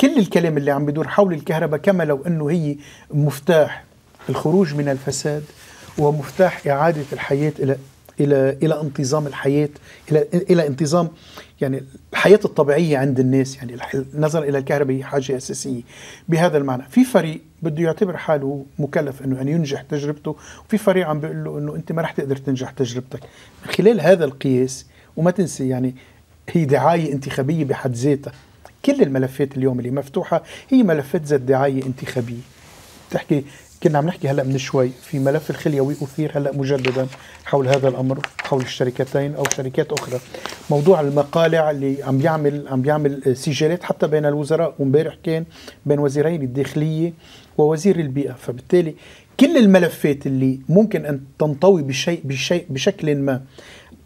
كل الكلام اللي عم بدور حول الكهرباء كما لو إنه هي مفتاح الخروج من الفساد ومفتاح إعادة الحياة إلى إلى إلى انتظام الحياة إلى إلى انتظام يعني الحياة الطبيعية عند الناس. يعني النظر إلى الكهرباء هي حاجة أساسية بهذا المعنى. في فريق بده يعتبر حاله مكلف إنه أن ينجح تجربته وفي فريق عم بيقول له إنه أنت ما رح تقدر تنجح تجربتك. من خلال هذا القياس وما تنسي يعني هي دعاية انتخابية بحد ذاتها. كل الملفات اليوم اللي مفتوحة هي ملفات ذات دعاية انتخابية. تحكي كنا عم نحكي هلا من شوي في ملف الخليوي أثير هلا مجددا حول هذا الأمر حول الشركتين أو شركات أخرى. موضوع المقالع اللي عم بيعمل عم بيعمل سجالات حتى بين الوزراء وامبارح كان بين وزيرين الداخلية ووزير البيئة. فبالتالي كل الملفات اللي ممكن أن تنطوي بشيء بشيء بشكل ما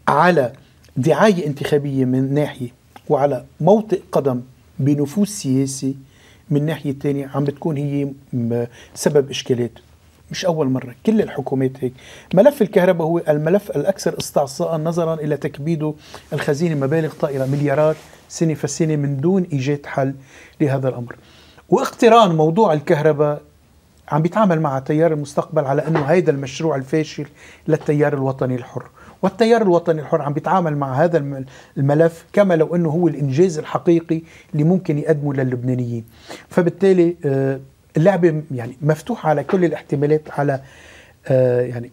على دعاية انتخابية من ناحية وعلى موطئ قدم بنفوذ سياسي من ناحية تانية عم بتكون هي سبب إشكالات. مش أول مرة. كل الحكومات هيك. ملف الكهرباء هو الملف الأكثر استعصاء نظرا إلى تكبيده الخزينة مبالغ طائلة مليارات سنة فسنة من دون إيجاد حل لهذا الأمر. واقتران موضوع الكهرباء عم بيتعامل مع تيار المستقبل على أنه هيدا المشروع الفاشل للتيار الوطني الحر. والتيار الوطني الحر عم بيتعامل مع هذا الملف كما لو إنه هو الإنجاز الحقيقي اللي ممكن يقدمه للبنانيين. فبالتالي آه، اللعبة يعني مفتوحة على كل الاحتمالات على آه، يعني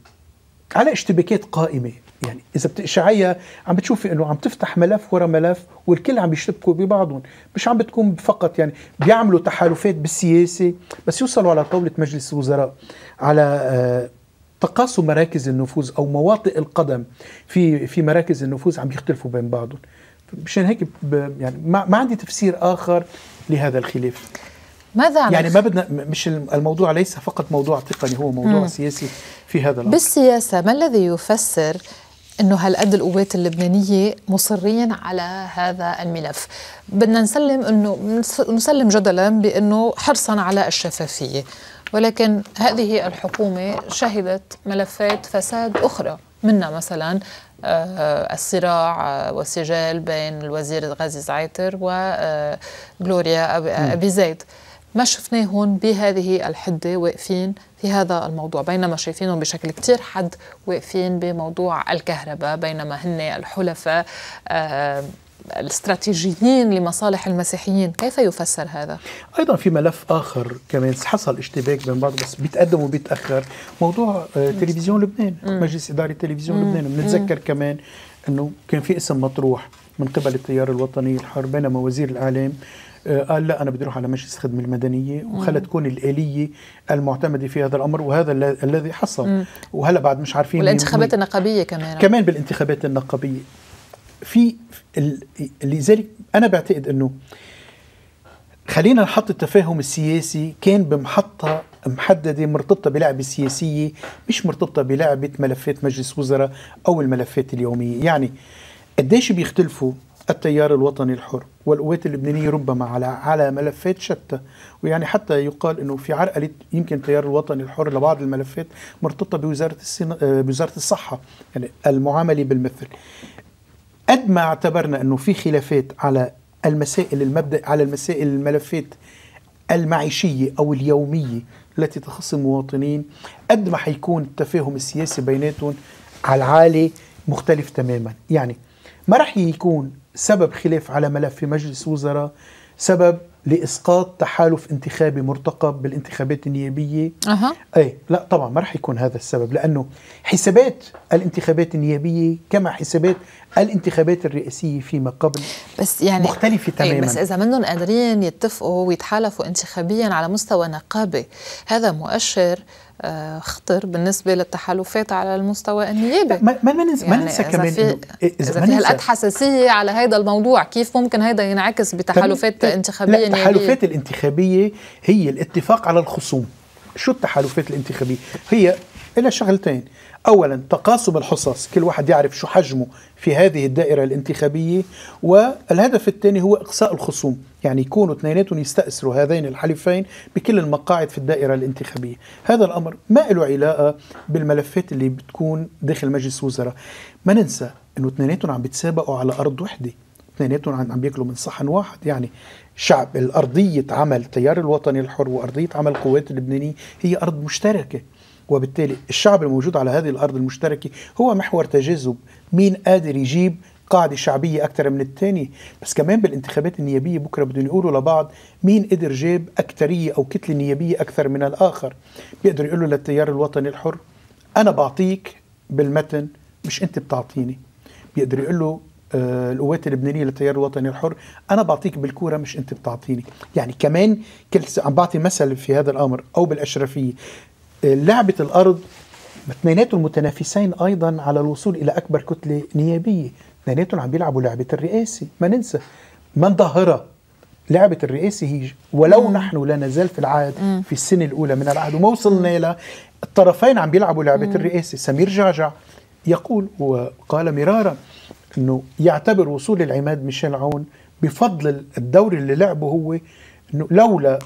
على اشتباكات قائمة. يعني إذا بتقشعيها عم بتشوفي إنه عم تفتح ملف ورا ملف والكل عم بيشتبكوا ببعضهم. مش عم بتكون فقط يعني بيعملوا تحالفات بالسياسة بس يوصلوا على طاولة مجلس الوزراء على آه، تقاسم مراكز النفوذ أو مواطئ القدم في في مراكز النفوذ عم يختلفوا بين بعضهم. مشان هيك يعني ما, ما عندي تفسير آخر لهذا الخلاف. ماذا عم يعني ما بدنا مش الموضوع ليس فقط موضوع تقني هو موضوع مم. سياسي في هذا الأمر. بالسياسة ما الذي يفسر إنه هالقد القوات اللبنانية مصرين على هذا الملف. بدنا نسلم إنه نسلم جدلا بإنه حرصا على الشفافية. ولكن هذه الحكومة شهدت ملفات فساد أخرى منها مثلا آه، الصراع آه، والسجال بين الوزير غازي زعيتر وغلوريا آه، أبي زيد. ما شفناهم بهذه الحدة واقفين في هذا الموضوع بينما شايفينهم بشكل كتير حد واقفين بموضوع الكهرباء بينما هن الحلفاء الاستراتيجيين لمصالح المسيحيين. كيف يفسر هذا؟ أيضا في ملف آخر كمان حصل اشتباك بين بعض بس بيتقدم وبيتأخر. موضوع آه، تلفزيون لبنان مم. مجلس إدارة تلفزيون لبنان. بنتذكر كمان أنه كان في اسم مطروح من قبل التيار الوطني الحر بينما وزير الإعلام آه، قال لا أنا بدي أروح على مجلس الخدمة المدنية وخلت تكون الآلية المعتمدة في هذا الأمر وهذا الذي حصل. وهلا بعد مش عارفين والانتخابات النقابية كمان. كمان بالانتخابات النقابية. في لذلك أنا بعتقد إنه خلينا نحط التفاهم السياسي كان بمحطة محددة مرتبطة بلعبة سياسية مش مرتبطة بلعبة ملفات مجلس وزراء أو الملفات اليومية. يعني قديش بيختلفوا؟ التيار الوطني الحر والقوات اللبنانية ربما على على ملفات شتى. ويعني حتى يقال إنه في عرقلة يمكن التيار الوطني الحر لبعض الملفات مرتبطة بوزارة السنا... بوزارة الصحة يعني المعاملة بالمثل. قد ما اعتبرنا إنه في خلافات على المسائل المبدا على المسائل الملفات المعيشية أو اليومية التي تخص المواطنين قد ما حيكون التفاهم السياسي بيناتهم على العالي مختلف تماما. يعني ما رح يكون سبب خلاف على ملف في مجلس وزراء سبب لإسقاط تحالف انتخابي مرتقب بالانتخابات النيابية أها. أي لا طبعا ما رح يكون هذا السبب لأنه حسابات الانتخابات النيابية كما حسابات الانتخابات الرئاسية فيما قبل بس يعني مختلفة إيه، تماما بس إذا منهم قادرين يتفقوا ويتحالفوا انتخابيا على مستوى نقابه هذا مؤشر خطر بالنسبة للتحالفات على المستوى النيابي. ما ما ما ننسى ما يعني ننسى إذا كمان في إذا ما في هالقد حساسيه على هذا الموضوع كيف ممكن هذا ينعكس بتحالفات لا انتخابية نيابية؟ التحالفات الانتخابية هي الاتفاق على الخصوم. شو التحالفات الانتخابية؟ هي إلى شغلتين. اولا تقاسم الحصص كل واحد يعرف شو حجمه في هذه الدائرة الانتخابية والهدف الثاني هو إقصاء الخصوم يعني يكونوا اثنيناتهم يستأسروا هذين الحليفين بكل المقاعد في الدائرة الانتخابية. هذا الأمر ما له علاقة بالملفات اللي بتكون داخل مجلس وزراء. ما ننسى إنه اثنيناتهم عم بيتسابقوا على أرض وحدة اثنيناتهم عم عم بياكلوا من صحن واحد يعني شعب الأرضية عمل التيار الوطني الحر وأرضية عمل القوات اللبنانية هي أرض مشتركة. وبالتالي الشعب الموجود على هذه الأرض المشتركة هو محور تجاذب مين قادر يجيب قاعدة شعبية أكثر من الثاني بس كمان بالانتخابات النيابية بكرة بدهم يقولوا لبعض مين قدر جاب أكترية أو كتلة نيابية أكثر من الآخر. بيقدر يقولوا للتيار الوطني الحر أنا بعطيك بالمتن مش أنت بتعطيني. بيقدر يقول له آه، القوات اللبنانية للتيار الوطني الحر أنا بعطيك بالكورة مش أنت بتعطيني. يعني كمان كل عم بعطي مثل في هذا الأمر أو بالأشرفية. لعبة الأرض اثنيناتهم متنافسين أيضا على الوصول إلى أكبر كتلة نيابية اثنيناتهم عم بيلعبوا لعبة الرئاسة ما ننسى ما نظهرها لعبة الرئاسة هي ولو مم. نحن لا نزال في العهد مم. في السنة الأولى من العهد وما وصلنا لها الطرفين عم بيلعبوا لعبة الرئاسة سمير جعجع يقول وقال مرارا أنه يعتبر وصول العماد ميشيل عون بفضل الدور اللي لعبه هو أنه لولا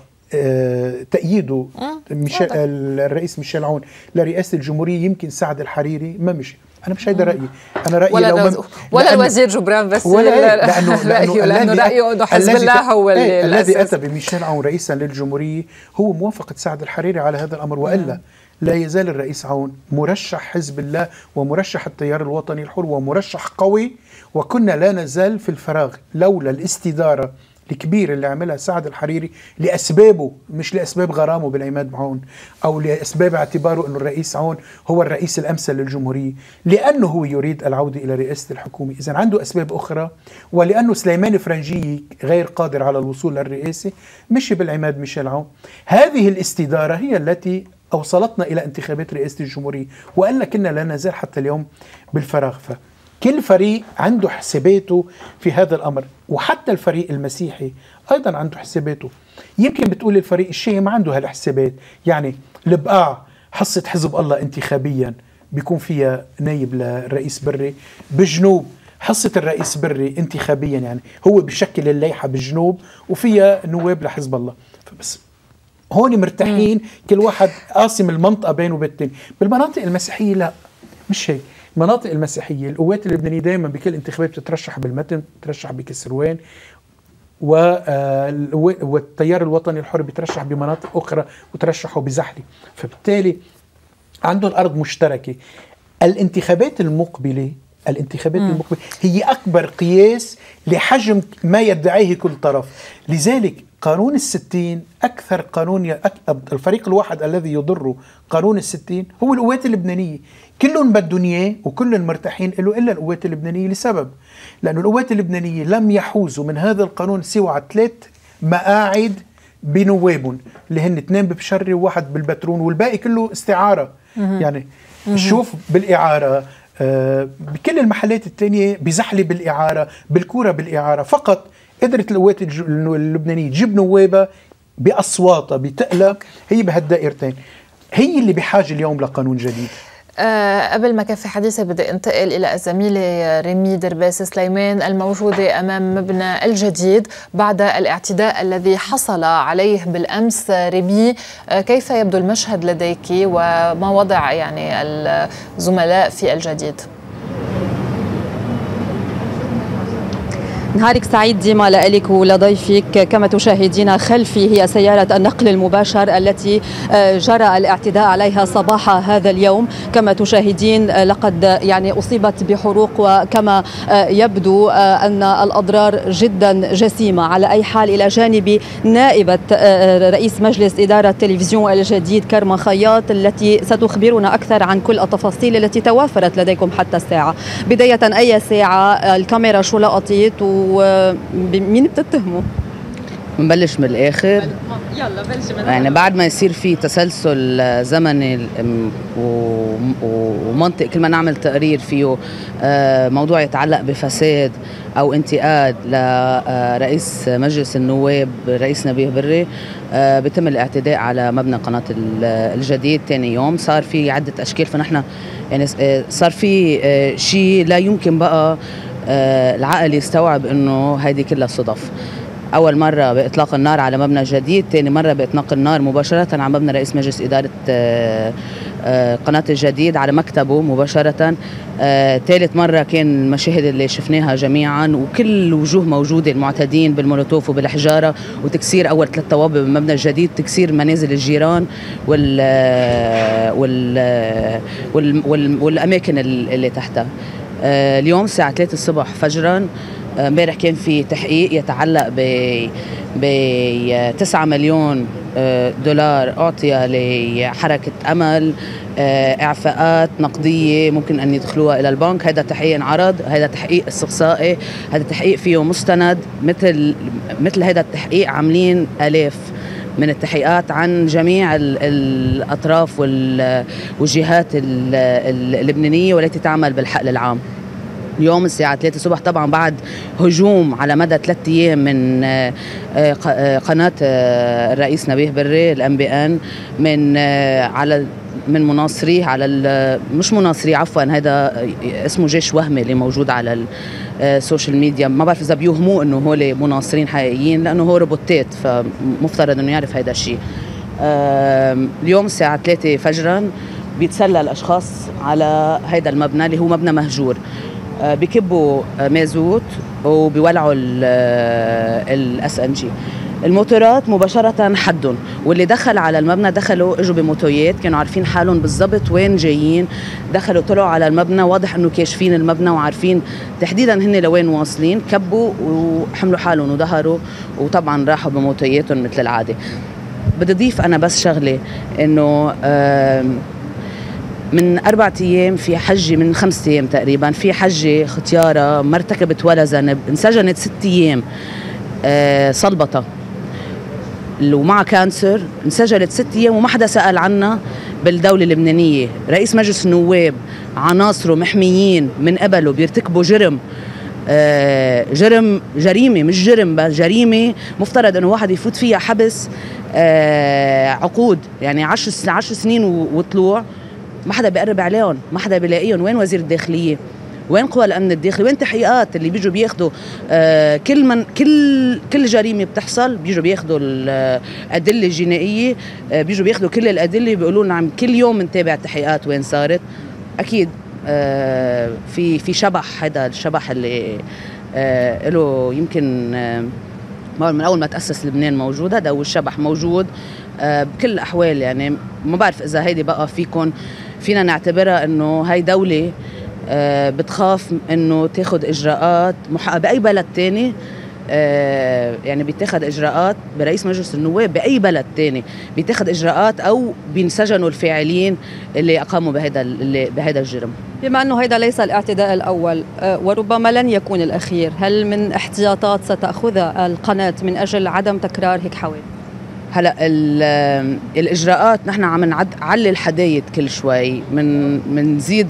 تأييده ميشيل واضح. الرئيس ميشيل عون لرئاسة الجمهورية يمكن سعد الحريري ما مشي أنا مش هيدا رأيي أنا رأيي ولا لو. ما ولا لأنه- الوزير جبران بس ولا إيه؟ لأنه لأنه لأنه الذي رأيه أنه حزب الله هو اللي إيه، الذي. أتى بميشيل عون رئيسا للجمهورية هو موافقة سعد الحريري على هذا الأمر وإلا لا يزال الرئيس عون مرشح حزب الله ومرشح التيار الوطني الحر ومرشح قوي وكنا لا نزال في الفراغ لولا الاستدارة الكبيرة اللي عملها سعد الحريري لأسبابه مش لأسباب غرامه بالعماد عون أو لأسباب اعتباره أنه الرئيس عون هو الرئيس الأمثل للجمهورية. لأنه هو يريد العودة إلى رئاسة الحكومة. إذا عنده أسباب أخرى ولأنه سليمان فرنجي غير قادر على الوصول للرئاسة مشي بالعماد ميشيل عون. هذه الاستدارة هي التي أوصلتنا إلى انتخابات رئاسة الجمهورية وإلا كنا لا نزال حتى اليوم بالفراغ. ف كل فريق عنده حساباته في هذا الأمر. وحتى الفريق المسيحي أيضا عنده حساباته. يمكن بتقول الفريق الشيعي ما عنده هالحسابات. يعني البقاع حصة حزب الله انتخابيا بيكون فيها نايب للرئيس بري. بالجنوب حصة الرئيس بري انتخابيا يعني هو بشكل الليحة بالجنوب وفيها نواب لحزب الله. فبس هون مرتاحين كل واحد قاسم المنطقة بينه وبين التاني. بالمناطق المسيحية لا مش هيك. المناطق المسيحية القوات اللبنانية دائما بكل انتخابات بتترشح بالمتن بتترشح بكسروان آه، والتيار الوطني الحر بيترشح بمناطق أخرى وترشحوا بزحلي. فبالتالي عنده الأرض مشتركة. الانتخابات المقبلة الانتخابات المقبلة هي أكبر قياس لحجم ما يدعيه كل طرف. لذلك قانون الستين أكثر قانون الفريق الواحد الذي يضر قانون الستين هو القوات اللبنانية. كلهم بدهم إياه وكلهم مرتاحين له إلا القوات اللبنانية لسبب. لأن القوات اللبنانية لم يحوزوا من هذا القانون سوى على ثلاث مقاعد بنوابهم اللي هن اثنين ببشري وواحد بالبترون والباقي كله استعارة. يعني شوف بالإعارة آه، بكل المحلات التانية بزحلة بالإعارة بالكورة بالإعارة. فقط قدرت القوات اللبنانية تجيب نوابها باصواتها بتقلها هي بهالدائرتين. هي اللي بحاجة اليوم لقانون جديد. أه قبل ما كفي حديثي بدي انتقل إلى الزميله ريمي درباس سليمان الموجوده أمام مبنى الجديد بعد الاعتداء الذي حصل عليه بالأمس. ريمي أه كيف يبدو المشهد لديك وما وضع يعني الزملاء في الجديد؟ نهارك سعيد ديما لك ولضيفك. كما تشاهدين خلفي هي سيارة النقل المباشر التي آه، جرى الاعتداء عليها صباح هذا اليوم. كما تشاهدين آه، لقد يعني أصيبت بحروق وكما آه، يبدو أن الأضرار جدا جسيمة. على أي حال إلى جانب نائبة رئيس مجلس إدارة تلفزيون الجديد كرمة خياط التي ستخبرنا أكثر عن كل التفاصيل التي توافرت لديكم حتى الساعة. بداية أي ساعة الكاميرا شو لقطت؟ ومين بتتهموا؟ بنبلش من الآخر. يلا بلش من يعني بعد ما يصير في تسلسل زمني ومنطق كل ما نعمل تقرير فيه آه، موضوع يتعلق بفساد أو انتقاد لرئيس مجلس النواب رئيس نبيه بري آه، بيتم الاعتداء على مبنى قناة الجديد. ثاني يوم صار في عدة أشكال. فنحن يعني آه، صار في شيء لا يمكن بقى آه، العقل يستوعب إنه هيدي كلها صدف. أول مرة بإطلاق النار على مبنى جديد ثاني مرة بإطلاق النار مباشرة على مبنى رئيس مجلس إدارة آه، آه، قناة الجديد على مكتبه مباشرة. ثالث مرة كان المشاهد اللي شفناها جميعا وكل وجوه موجودة المعتدين بالمولوتوف وبالحجارة وتكسير أول ثلاث طوابق بالمبنى الجديد تكسير منازل الجيران وال وال, وال... وال... والأماكن اللي تحتها. آه، اليوم الساعة 3 الصبح فجرا آه، امبارح كان في تحقيق يتعلق ب ب 9 مليون آه، دولار أعطي لحركة أمل إعفاءات نقدية ممكن أن يدخلوها إلى البنك. هذا تحقيق انعرض هذا تحقيق استقصائي هذا تحقيق فيه مستند. مثل مثل هذا التحقيق عاملين آلاف من التحقيقات عن جميع الأطراف والجهات اللبنانية والتي تعمل بالحقل العام. اليوم الساعة 3 الصبح طبعا بعد هجوم على مدى ثلاث أيام من آه، آه، قناة آه، الرئيس نبيه بري ال NBN من على من مناصريه على مش مناصريه عفوا هذا اسمه جيش وهمي اللي موجود على ال social media ما بعرف إذا بيوهموه إنه هول مناصرين حقيقيين لأنه هو روبوتات فمفترض إنه يعرف هذا الشيء. اليوم الساعة 3 فجرا بيتسلل الأشخاص على هذا المبنى اللي هو مبنى مهجور. آه، بيكبوا مازوت وبيولعوا ال SNG الموتورات مباشرة حدهم. واللي دخل على المبنى دخلوا إجوا بموتويات كانوا عارفين حالهم بالضبط وين جايين. دخلوا طلعوا على المبنى واضح إنه كاشفين المبنى وعارفين تحديدا هن لوين واصلين. كبوا وحملوا حالهم وظهروا وطبعا راحوا بموتوياتهم مثل العادة. بدي اضيف أنا بس شغلة إنه من أربعة أيام في حجة من خمسة أيام تقريبا في حجة ختيارة ما ارتكبت ولا ذنب انسجنت ست أيام آه صلبطة ومع cancer انسجنت ست أيام وما حدا سأل عنها بالدولة اللبنانية. رئيس مجلس النواب عناصره محميين من قبله بيرتكبوا جرم. آه جرم جريمة مش جرم بس جريمة مفترض إنه واحد يفوت فيها حبس آه عقود. يعني عشر, عشر سنين وطلوع. ما حدا بيقرب عليهم ما حدا بيلاقيهم. وين وزير الداخلية؟ وين قوى الأمن الداخلي؟ وين تحقيقات اللي بيجوا بياخذوا آه كل من كل كل جريمة بتحصل بيجوا بياخذوا الأدلة الجنائية آه بيجوا بياخذوا كل الأدلة بيقولوا لنا عم كل يوم بنتابع التحقيقات وين صارت. أكيد آه في في شبح هذا الشبح اللي آه له يمكن آه من أول ما تأسس لبنان موجود هذا هو الشبح موجود آه بكل الأحوال يعني ما بعرف إذا هيدي بقى فيكم فينا نعتبرها إنه هاي دولة بتخاف إنه تاخذ إجراءات بأي بلد تاني آه، يعني بيتاخذ إجراءات برئيس مجلس النواب بأي بلد تاني بيتاخذ إجراءات أو بينسجنوا الفاعلين اللي أقاموا بهذا اللي بهذا الجرم. بما أنه هذا ليس الاعتداء الأول آه، وربما لن يكون الأخير هل من احتياطات ستاخذها القناة من أجل عدم تكرار هيك حوادث؟ هلا الإجراءات نحن عم نعلي الحدايد كل شوي من منزيد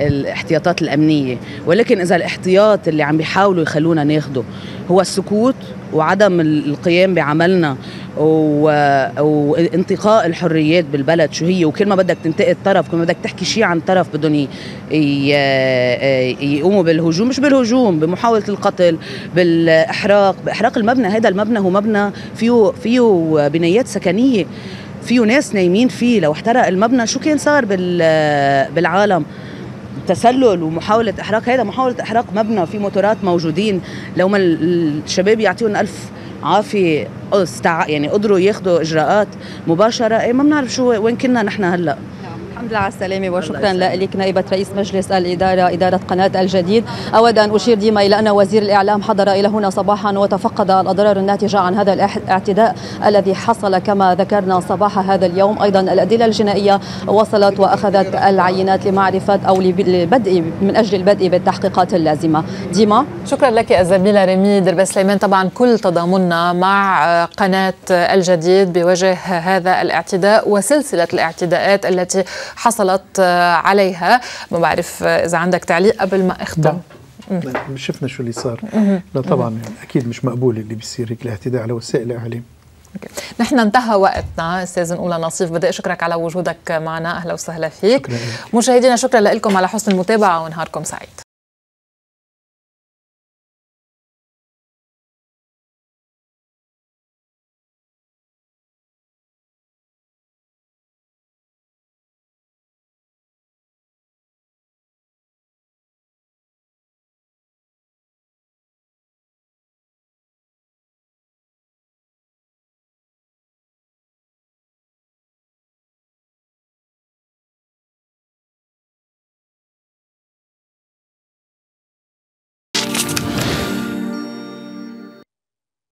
الاحتياطات الأمنية. ولكن إذا الاحتياط اللي عم بيحاولوا يخلونا ناخده هو السكوت وعدم القيام بعملنا وانتقاء الحريات بالبلد شو هي. وكل ما بدك تنتقد طرف كل ما بدك تحكي شيء عن طرف بدهم يقوموا بالهجوم. مش بالهجوم بمحاولة القتل بالإحراق. بإحراق المبنى. هذا المبنى هو مبنى فيه فيه بنايات سكنية. فيه ناس نايمين فيه. لو احترق المبنى شو كان صار بالعالم؟ تسلل ومحاولة إحراق. هذا محاولة إحراق مبنى. في موتورات موجودين. لو ما الشباب يعطيهم ألف عافية يعني قدروا ياخذوا إجراءات مباشرة. إيه ما بنعرف شو وين كنا نحن هلأ. الحمد لله على السلامة وشكرا لك نائبة رئيس مجلس الإدارة إدارة قناة الجديد. أود أن أشير ديما إلى أن وزير الإعلام حضر إلى هنا صباحا وتفقد الأضرار الناتجة عن هذا الاعتداء الذي حصل كما ذكرنا صباح هذا اليوم. أيضا الأدلة الجنائية وصلت وأخذت العينات لمعرفة أو للبدء من أجل البدء بالتحقيقات اللازمة. ديما. شكرا لك الزميلة ريمي. دربس سليمان طبعا كل تضامننا مع قناة الجديد بوجه هذا الاعتداء وسلسلة الاعتداءات التي حصلت عليها. ما بعرف إذا عندك تعليق قبل ما أختم. شفنا شو اللي صار. لا طبعا أكيد مش مقبول اللي بيصير هيك الاعتداء على وسائل الإعلام. نحن انتهى وقتنا أستاذ نقول نصيف. بدي اشكرك على وجودك معنا. أهلا وسهلا فيك. شكرا مشاهدينا شكرا لكم على حسن المتابعة ونهاركم سعيد.